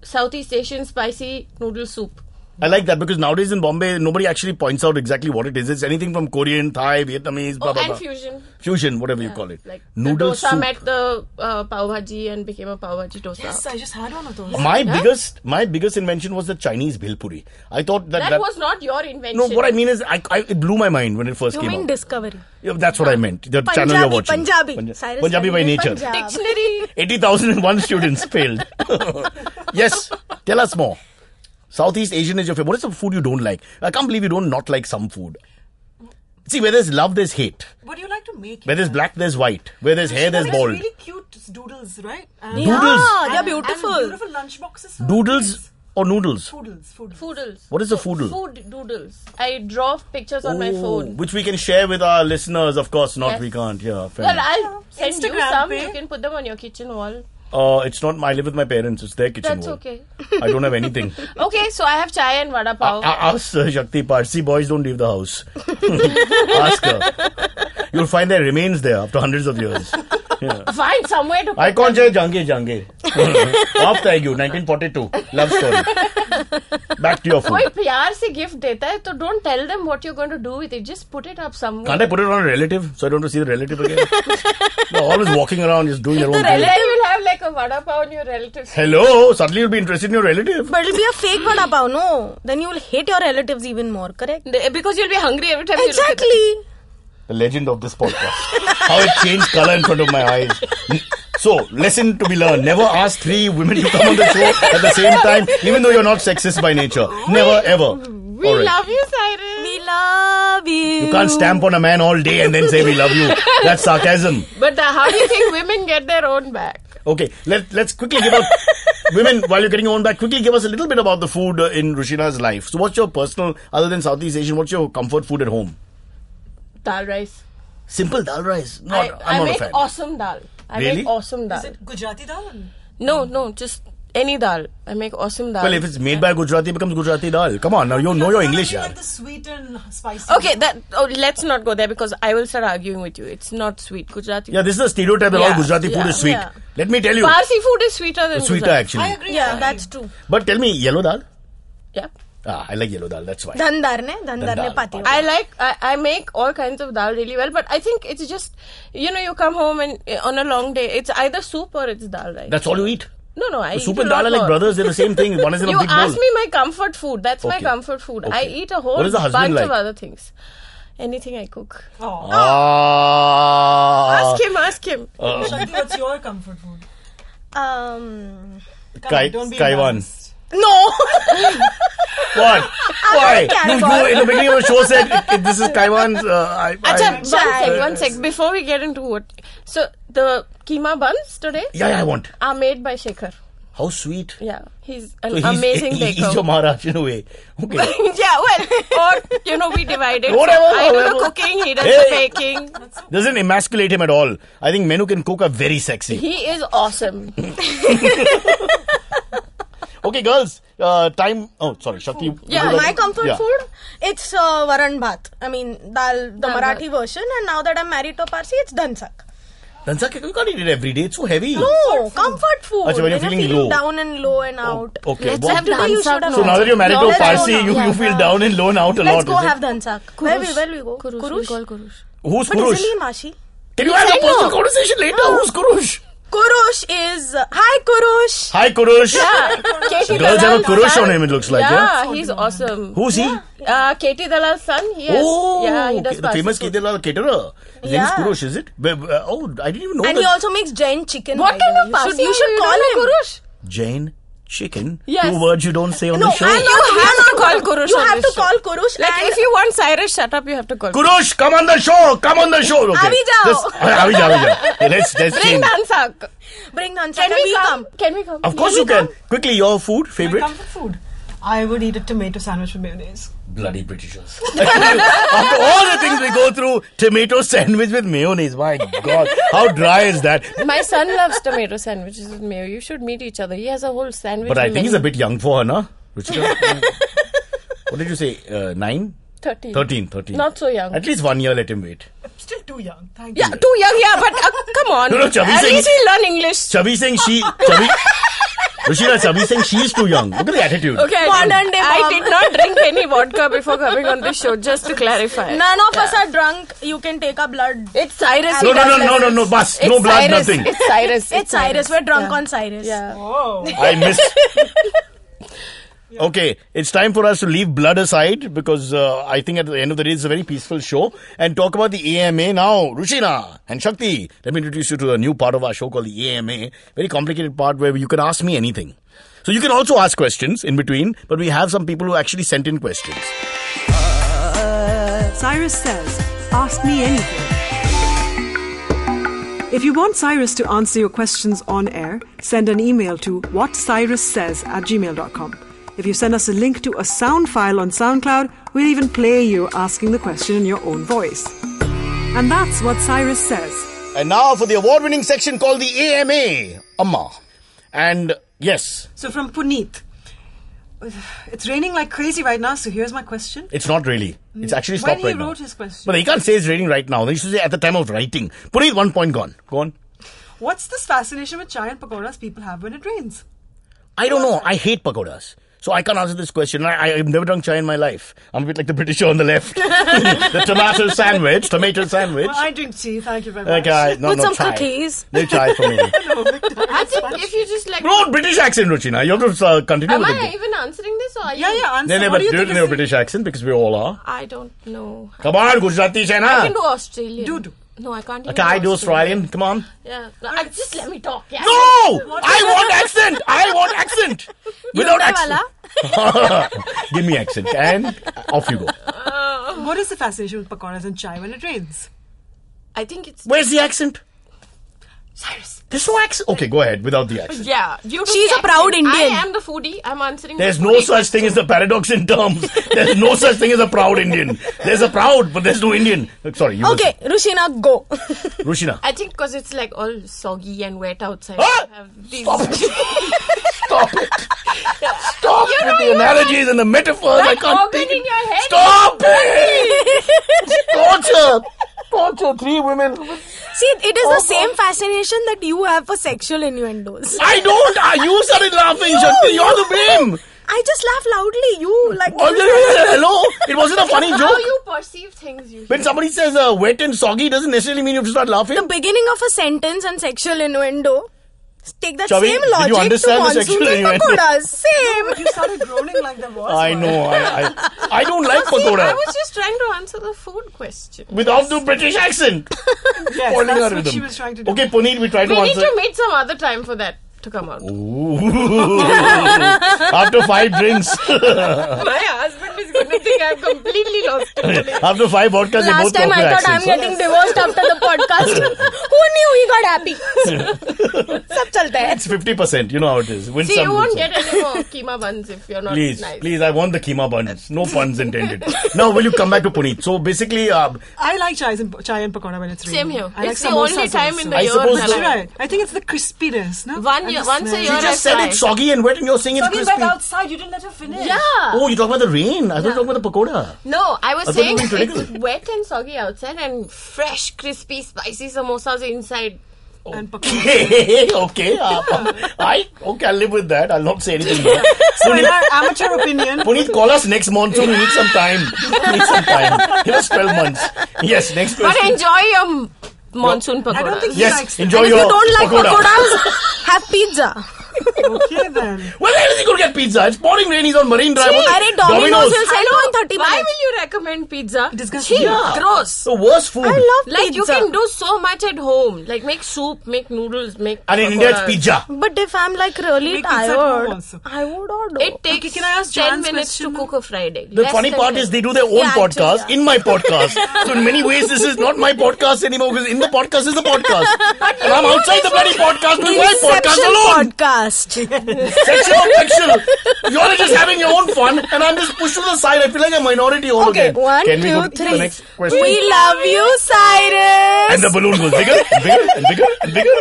Southeast Asian spicy noodle soup. I like that because nowadays in Bombay, nobody actually points out exactly what it is. It's anything from Korean, Thai, Vietnamese, blah, Oh, blah, and blah. fusion. Fusion, whatever you call it. Like Noodle the dosa soup. met the uh, pav bhaji and became a pav bhaji dosa. Yes, I just had one of those. My biggest, my biggest invention was the Chinese bhelpuri. I thought that that, was not your invention. no. What I mean is, I, I it blew my mind when it first You came mean out. Discovery. Yeah, that's what I meant. The channel you're Punjabi, watching. Punjabi. Punja- Cyrus Punjabi by nature. Punjab. Dictionary. 80,001 students failed. yes, tell us more. Southeast Asian is your favorite. What is the food you don't like? I can't believe you don't not like some food. See, where there's love, there's hate. What do you like to make? Where there's black, there's white. Where there's hair, there's She bald. really cute doodles, right? And, Yeah, Doodles. they're and- beautiful. And beautiful lunch boxes. Doodles kids. or noodles? Foodles. Foodles. Foodles. What is a foodle? Food doodles. I draw pictures on my Oh, phone. Which we can share with our listeners, of course. Not Yes. we can't. Yeah, fair Well, enough. I'll send you Instagram some. pe- You can put them on your kitchen wall. Uh, it's not. I live with my parents. It's their kitchen. That's wall. okay. I don't have anything. Okay, so I have chai and vada pav. A- ask uh, Shakti Parsi boys don't leave the house. ask her. You'll find their remains there after hundreds of years. Yeah. Find somewhere to put I can't them. say Jange Jange. Off thank you, 1942. Love story. Back to your कोई food. प्यार से gift देता है तो don't tell them what you going to do with it just put it up somewhere Can't I put it on a relative so I don't have to see the relative again? They're always walking around just doing their own thing. Then you will have like a vada pav on your relatives. Hello, suddenly you'll be interested in your relative. But it'll be a fake vada pav, no? Then you will hate your relatives even more, correct? Because you'll be hungry every time you look at them. Exactly. The legend of this podcast. How it changed color in front of my eyes. So, lesson to be learned. Never ask three women to come on the show at the same time, even though you're not sexist by nature. Never, ever. We All right. love you, Cyrus. We love you. You can't stamp on a man all day and then say we love you. That's sarcasm. But uh, how do you think women get their own back? Okay, let, let's quickly give up. women, while you're getting your own back, quickly give us a little bit about the food uh, in Rushina's life. So, what's your personal, other than Southeast Asian, what's your comfort food at home? Dal rice. Simple dal rice. Not, I, I'm I not make a fan. awesome dal. I Really? make awesome dal. Is it Gujarati dal? No, no, just any dal. I make awesome dal. Well, if it's made by Gujarati, it becomes Gujarati dal. Come on, now you know your English, You yeah. like the sweet and spicy. Okay, that oh, let's not go there because I will start arguing with you. It's not sweet. Gujarati. Yeah, this is a stereotype that all Yeah, Gujarati food yeah, is sweet. yeah. Let me tell you, Parsi food is sweeter than sweeter Gujarati. actually. I agree. Yeah, that's true. But tell me, yellow dal? Yeah. Ah, I like yellow dal. That's why. Dhandar ne? Dhandar ne Dhandar, pati. I like I, I make all kinds of dal really well, but I think it's just you know you come home and uh, on a long day it's either soup or it's dal right. That's all you eat. no, no, I The soup eat and dal are like more. brothers. They're the same thing. One is in You a big bowl. asked me my comfort food. That's my comfort food. I eat a whole What does the husband bunch of other things. Anything I cook. Oh. Ah. ask him, ask him. Shakti, what's your comfort food? Um, Come Kai- don't be Kaiwan. embarrassed. No. What? Why? carry You, you in the beginning of the show said "I- this is Taiwan's. Uh, I, Acha, I, one sec, one sec. Before we get into what, so the keema buns today yeah, yeah, I want. are made by Shekhar. How sweet. Yeah, he's an So he's, amazing he- baker. He's your Maharaj in a way. Okay. yeah, well, or you know, we divided. So Whatever, I do the cooking, he does Hey. the baking. Doesn't emasculate him at all. I think men who can cook are very sexy. He is awesome. Okay, girls. Uh, time. Oh, sorry, Shakti. Yeah, my like- comfort yeah. food, it's uh, varan bhat. I mean, dal, the Dal Marathi bhat. version, and now that I'm married to a Parsi, it's dhansak. Dhansak, you can't eat it every day. It's so heavy. No, comfort food. Acha, when you're feeling low. down and low and out. Okay. Let's what- have Today you dhansak should have so now that you're married No, to a let's go Parsi, you, you Yeah. feel down and low and out a Let's lot. go is it? have dhansak. Where we, where we go? Kurush, Kurush? we'll call Kurush. Who's But Kurush? isn't he Mashi? Can you have a I know. personal conversation later? Who's Kurush? Kurush is... Hi, Kurush. Hi, Kurush. Katie Girls have a Kurush son. on him, it looks like. Yeah. Yeah, he's awesome. Who's he? Uh, Katy Dalal's son. He has, Oh, yeah, he does the famous Parsi food. Kedar caterer. His name is Yeah. Kurush, is it? Oh, I didn't even know And he also makes giant chicken. What kind of way. Parsi You should, you should call don't him. Kurush? Jane chicken. Yes. Two words you don't say on No, the show. and you have to call Kurush You have to call Kurush. Like, if you want Cyrus shut up, you have to call. Kurush, come on the show. Come on the show. Okay. Avi jao. Just- Avi jao, avi jao. Let's, let's Bring change. Dhansak. bring Dhansak. Can we come? Can we come? Of course you can. Quickly, your food, My favorite? comfort food. I would eat a tomato sandwich with mayonnaise. Bloody Britishers. After all the things we go through, tomato sandwich with mayonnaise. My God, how dry is that? My son loves tomato sandwiches with mayo. You should meet each other. He has a whole sandwich. But I think he's a bit young for her, no? Ruchika? what did you say? Uh, nine? 13. 13, 13. Not so young. At least one year, let him wait. Still too young. Thank Yeah, you. too young, yeah, but uh, come on. No, no, Chubby At saying- least he'll learn English. Chabi saying she. Chabi. Rushina, Chabi saying she's too young. Look at the attitude. Okay, I Modern day I did not drink any vodka before coming on this show, just to clarify. None of us are drunk. You can take our blood. It's Cyrus. No, no, no, no, no, no, bus. It's No blood, Cyrus. nothing. It's Cyrus. It's Cyrus. We're drunk Yeah. on Cyrus. Yeah. Oh. I miss. Okay, it's time for us to leave blood aside because uh, I think at the end of the day it's a very peaceful show and talk about the AMA now. Rushina and Shakti, let me introduce you to a new part of our show called the AMA. Very complicated part where you can ask me anything. So you can also ask questions in between, but we have some people who actually sent in questions. Cyrus says, Ask me anything. If you want Cyrus to answer your questions on air, send an email to whatcyrussays at gmail.com. If you send us a link to a sound file on SoundCloud, we'll even play you asking the question in your own voice. And that's what Cyrus says. And now for the award winning section called the AMA. Amma. And yes, So from Puneet. It's raining like crazy right now, so here's my question. it's not really. It's mm. actually When stopped he right now. wrote his question. But he can't say it's raining right now. He should say at the time of writing. Put it one point gone. Go on. What's this fascination with chai and pakoras people have when it rains? I don't know. I hate pakoras. So I can't answer this question. I, I, I've never drunk chai in my life. I'm a bit like the British on the left. the tomato sandwich, tomato sandwich. Well, I drink tea, thank you very much. Okay, I- no, With no some chai. cookies. No chai for me. I think if you just like. no British accent, Rushina. You have to uh, continue Am with I the. even answering this or are Yeah, you? yeah, answer. No, no, but do you do think it in your British accent because we all are. I don't know. Come on, Gujarati, China. I can do Australian. Do, do. No, I can't. Okay, I do Australian. Come on. Yeah. No, I, just let me talk. Yeah. No! I want accent! I want accent! Without Yunda accent. Give me accent. And off you go. Oh. What is the fascination with pakoras and chai when it rains? I think it's. Where's the accent? Cyrus. There's no accent. Okay, go ahead without the accent. Yeah, due to She's a proud. Indian. I am the foodie. I'm answering. There's the no foodie such thing as the paradox in terms. There's no such thing as a proud Indian. There's a proud, but there's no Indian. Sorry, you were- Okay, Rushina, go. Rushina. I think because it's like all soggy and wet outside. Ah! Have these- Stop it. Stop it. Stop You with know the you analogies and the metaphors. I can't organ take in it. your head. Stop it. Torture. Torture. Three women. See, it is the same fascination that you have for sexual innuendos. I don't. Ah, you started laughing, Shakti. You're the blame. I just laugh loudly. You like. Oh, yeah, yeah, yeah. Hello? It wasn't a funny joke. How joke. you perceive things usually. When somebody says uh, wet and soggy, doesn't necessarily mean you have to start laughing. the beginning of a sentence and sexual innuendo. Take that Chavi, same did you logic to understand the monsoons sexual and pakoras. Same. You started groaning like there was. I one. know. I, I, I don't like See, I was just trying to answer the food question. Without the British accent. Yes, Spoiling that's what she was trying to do. Okay, Puneet, we tried We to need to meet some other time for that to come out. After five drinks. My husband is going to think I've completely lost it today. After five vodkas, they Last both time talk I with thought I'm accents. getting divorced after the podcast. Who knew he got happy? सब चलता है. It's 50%. You know how it is. Win See, some, you lose won't some. get any more keema buns if you're not Please, nice. please, I want the keema buns. No puns intended. now, will you come back to Puneet? So basically, uh, I like chai and chai and pakoda when it's Same raining. here. I It's the like only samosas time also. in the I year suppose that so. I Right. I think it's the crispiness, no? One and year- the once a smell. year you I just said tried. it's soggy and wet, and you're saying it's Talking crispy. about outside, you didn't let her finish. Yeah. Oh, you talk about the rain. I thought you were talking about the pakoda. No, I was I saying were it's wet and soggy outside and fresh, crispy, spicy samosas inside. And pakoda. okay, uh, I okay. I'll live with that. I'll not say anything more. So, in Puneet, our amateur opinion, Puneet, call us next monsoon. We need some time. We need some time. Give us 12 months. Yes, next But question. enjoy your m- monsoon pakoras. I don't think he Yes, likes enjoy And if your you don't like pakoras, have pizza. Okay then. Well, where is he going to get pizza? It's pouring rain. He's on Marine Drive. What- Arey, Domino's will send you in 30 Why will you recommend pizza? Disgusting. Cheap, Yeah. gross. Oh, the worst food. I love Like pizza. you can do so much at home. Like make soup, make noodles, make. And in India, it's pizza. But if I'm like really Make pizza tired, also. I would order. It takes can I ask 10 Jan's minutes to cook a fried egg. The Less funny part 10. is they do their own Yeah, actually, podcast yeah. in my podcast. so in many ways, this is not my podcast anymore because in the podcast is the podcast. and I'm outside the bloody podcast doing my podcast alone. podcast. Sexual or fictional. You're just having your own fun and I'm just pushed to the side. I feel like a minority all Okay, again. one, Can we two, go to three. the next question? We love you, Cyrus. and the balloon goes bigger and bigger and bigger and bigger.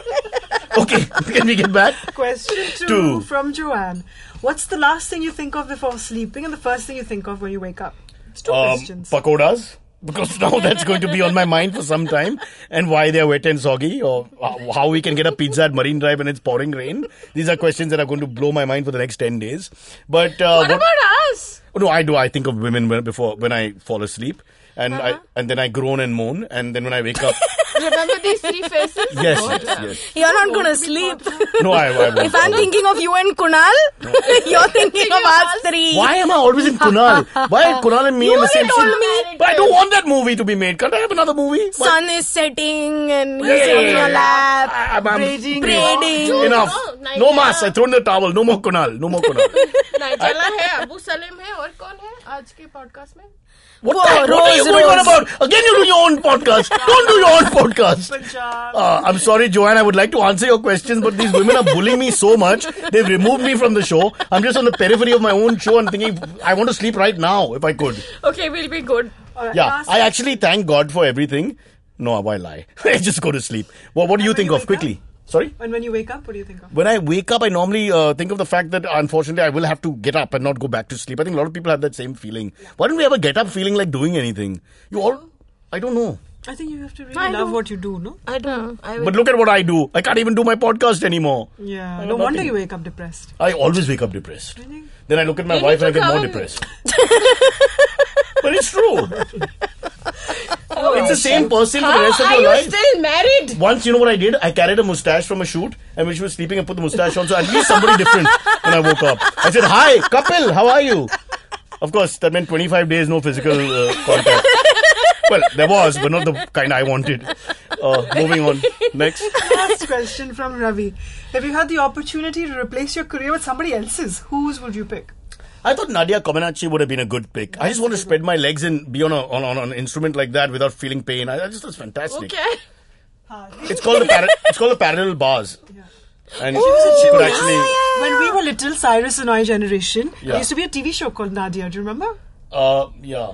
Okay, can we get back? Question two, Two. from Joanne. What's the last thing you think of before sleeping and the first thing you think of when you wake up? It's two Um, questions. pakodas. Because now that's going to be on my mind for some time, and why they're wet and soggy, or how- we can get a pizza at Marine Drive when it's pouring rain. These are questions that are going to blow my mind for the next ten days. But uh, What about us? Oh, no, I do. I think of women before when I fall asleep, and Uh-huh. I and then I groan and moan, and then when I wake up, Remember these three faces? yes, yes, yes. You're not gonna sleep. No, I, I won't. If I'm thinking of you and Kunal, you're thinking of us three. Why am I always in Kunal? Why are Kunal and me You in the same told scene? me. But I don't want that movie to be made. Can't I have another movie? Why- Sun is setting and he's Yeah, yeah, on yeah, your lap. I- I'm- I'm- Braiding. Braiding. Enough. No, No Nigella. mass. I throw in the towel. No more Kunal. No more Kunal. Nigella है अबू सलीम है और कौन है आज के podcast में What, Whoa, the, what are Rose, you going on about? Again, you do your own podcast. Don't do your own podcast. Uh, I'm sorry, Joanne. I would like to answer your questions, but these women are bullying me so much. They've removed me from the show. I'm just on the periphery of my own show and thinking, I want to sleep right now if I could. Okay, we'll be good. Alright, Yeah, I actually thank God for everything. No, why lie? I just go to sleep. Well, what do you think of wake quickly? Sorry? And when you wake up, what do you think of? When I wake up, I normally uh, think of the fact that unfortunately I will have to get up and not go back to sleep. I think a lot of people have that same feeling. Why don't we ever get up feeling like doing anything? You all, I don't know. I think you have to really I love know. what you do, no? I don't. I. But look at what I do. I can't even do my podcast anymore. Yeah. No know wonder you wake up depressed. I always wake up depressed. Then I look at my You wife and I get more depressed. but it's true. it's the same person for the rest of are your you life. still married? Once, you know what I did? I carried a mustache from a shoot, and when she was sleeping, I put the mustache on, so at least somebody different when I woke up. I said, Hi, couple, how are you? Of course, that meant 25 days, no physical uh, contact. Well, there was, but not the kind I wanted. Uh, moving on. Next. Last question from Ravi. If you had the opportunity to replace your career with somebody else's, whose would you pick? I thought Nadia Comaneci would have been a good pick. I just want to spread my legs and be on, a, on, on an instrument like that without feeling pain. I, I just thought it's fantastic. Okay. It's called the para- it's called the parallel bars. And She was a you could gymnast. actually, When we were little, Cyrus and I generation, Yeah. there used to be a TV show called Nadia. Do you remember? uh, yeah.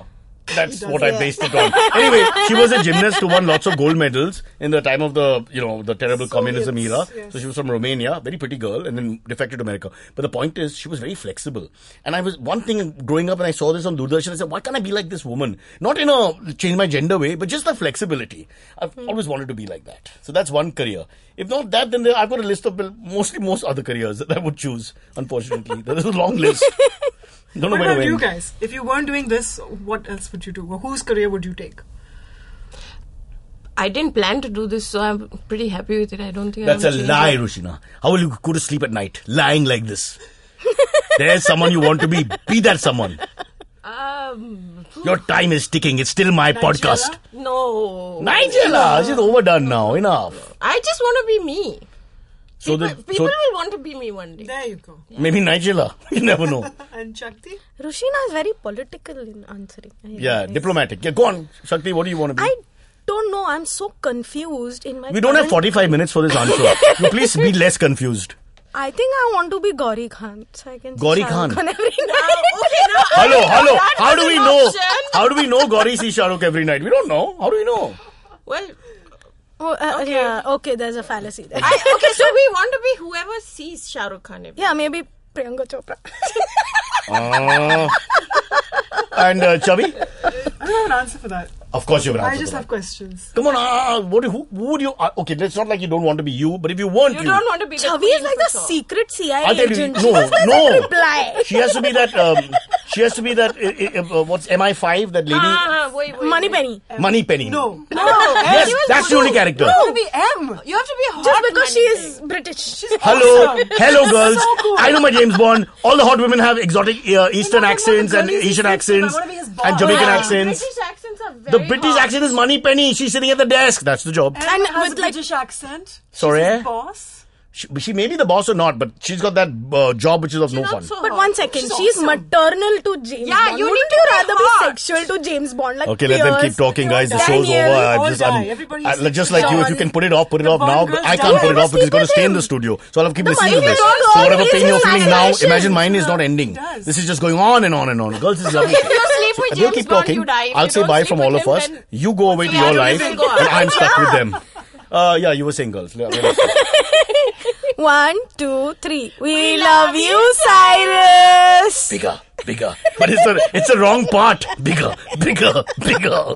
That's what I based it on. Anyway, she was a gymnast who won lots of gold medals in the time of the, you know, the terrible communism era. yes. So she was from Romania, very pretty girl, and then defected to America. But the point is, she was very flexible. And I was, one thing growing up and I saw this on Doordarshan, I said, why can't I be like this woman? Not in a change my gender way, but just the flexibility. I've hmm. always wanted to be like that. So that's one career. If not that, then I've got a list of mostly most other careers that I would choose, unfortunately. There's a long list. Don't What about you guys? If you weren't doing this, what else would you do? Or whose career would you take? I didn't plan to do this, so I'm pretty happy with it. I don't think That's I a would change lie, it. Rushina. How will you go to sleep at night lying like this? There's someone you want to be. Be that someone. Um, Your time is ticking. It's still my podcast. no. Nigella, she's overdone now. Enough. I just want to be me. So People, the people so will want to be me one day. There you go. maybe Nigella. You never know. And Shakti? Rushina is very political in answering. I Yeah, realize. diplomatic. Yeah, go on, Shakti. What do you want to be? I don't know. I'm so confused in my. we don't have current- 45 minutes for this answer. you please be less confused. I think I want to be Gauri Khan, so I can. Gauri Khan? Rukh Khan every night. okay, now Hello, hello. How do we know? option. How do we know Gauri sees Shah Rukh every night? We don't know. How do we know? Well, Oh, uh, Yeah, okay. There's a fallacy there. I, okay, so we want to be whoever sees Shah Rukh Khan. every- yeah, maybe Priyanka Chopra. Uh, and uh, Chavi? I don't have an answer for that. Of course you have an I just for have that. questions. Come on, uh, what, who, who would you? Uh, okay, it's not like you don't want to be you, but if you weren't You you, don't want to be the Chavi is like the sure. secret CIA I'll tell you, agent. no, She no. reply. she has to be that. Um, she has to be that. Uh, uh, uh, what's MI5? That lady, Ah, wait, wait, Money wait. penny. Moneypenny. No. No, Yes, that's the only character. I want to be M. You have to be hot. Just because she is Penny. British. Hello, Awesome. hello, girls. so cool. I know my James Bond. All the hot women have exotic uh, Eastern No, no, no, accents and Asian accents I wanna be his and. Jamaican accents. British accents are very The British hot. accent is Money Penny. She's sitting at the desk. That's the job. And, And with a like- British accent. Sorry, She's eh? his boss. She, she may be the boss or not, but she's got that uh, job which is of no fun. so But hot. one second, She's she's awesome. maternal to James Yeah, Bond. you Wouldn't need to you rather hot. be sexual to James Bond? Like Okay, let them keep talking, guys. The Daniel, show's over. I all just. I'm, I, sleeps just like you, if you can put it off, put it The off now. But I can't die. put it off because it's going to stay in the studio. So I'll have keep No, listening to you this. So whatever pain you're feeling now, imagine mine is not ending. This is just going on and on and on. Girls, this is lovely. If you sleep with We'll keep talking. you die. If I'll say bye from all of us. You go away to your life, and. I'm stuck with them. Uh, yeah, you were saying girls. Yeah, yeah. One, two, three. We, love, you, Cyrus. Bigger, bigger. But it's the it's the wrong part. Bigger, bigger, bigger.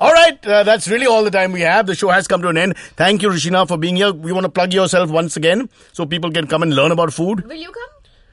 All right, uh, that's really all the time we have. The show has come to an end. Thank you, Rushina, for being here. We want to plug yourself once again so people can come and learn about food. Will you come?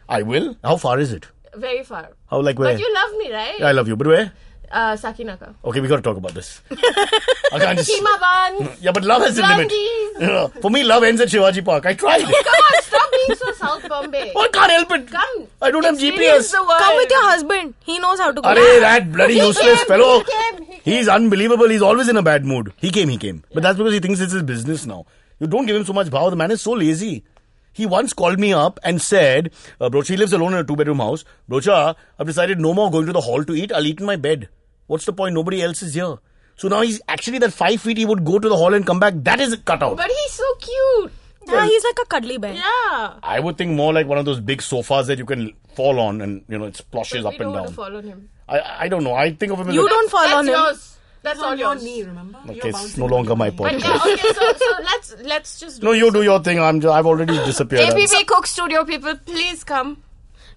I will. How far is it? Very far. How like where? But you love me, right? I love you, but where? Uh, Sakinaka. Okay, we got to talk about this. I can't just. Kima buns. Yeah, but love has a limit. You know, for me, love ends at Shivaji Park. I tried. Come on, stop being so South Bombay. Oh, I can't help it. Come. I don't have GPS. Come with your husband. He knows how to go. Arey, that bloody He useless came, fellow. he came, he came. He's unbelievable. He's always in a bad mood. He came, he came. But that's because he thinks it's his business now. You don't give him so much power. The man is so lazy. He once called me up and said, uh, Broacha, he lives alone in a two bedroom house. Broacha, I've decided no more going to the hall to eat. I'll eat in my bed. What's the point? Nobody else is here. So now he's actually that five feet he would go to the hall and come back. That is cut out. But he's so cute. Yeah, he's like a cuddly bear. Yeah. I would think more like one of those big sofas that you can fall on and, you know, it splashes we up don't and want down. to follow him. I, I don't know. I think of him as You a, don't fall That's on him. yours. That's It's all on your yours. knee, remember? Okay, it's no longer my knee. But podcast. yeah, okay, so, so let's let's just do No, you do your thing. I'm. Just, I've already disappeared. APB Cook Studio people, please come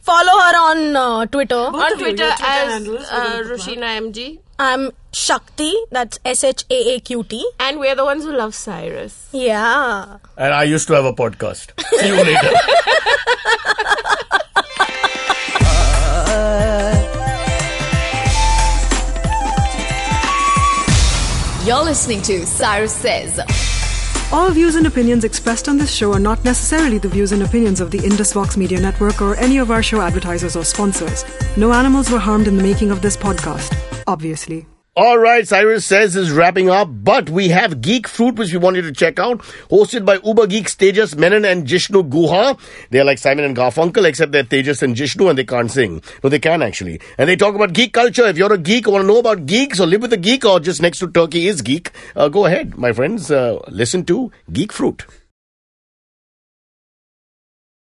Follow her on uh, Twitter. on of you, Twitter your Twitter as handles, we're uh, gonna put Rushina MG, I'm Shakti. That's S H A A Q T. and we're the ones who love Cyrus. Yeah. And I used to have a podcast. See you later. You're listening to Cyrus Says. All views and opinions expressed on this show are not necessarily the views and opinions of the Indus Vox Media Network or any of our show advertisers or sponsors. No animals were harmed in the making of this podcast, obviously. All right, Cyrus says is wrapping up, but we have Geek Fruit, which we want you to check out, hosted by Uber Geeks Tejas Menon and Jishnu Guha. They're like Simon and Garfunkel, except they're Tejas and Jishnu, and they can't sing. No, they can actually. And they talk about geek culture. If you're a geek want to know about geeks or live with a geek or just next to Turkey is geek, uh, go ahead, my friends. Uh, listen to Geek Fruit.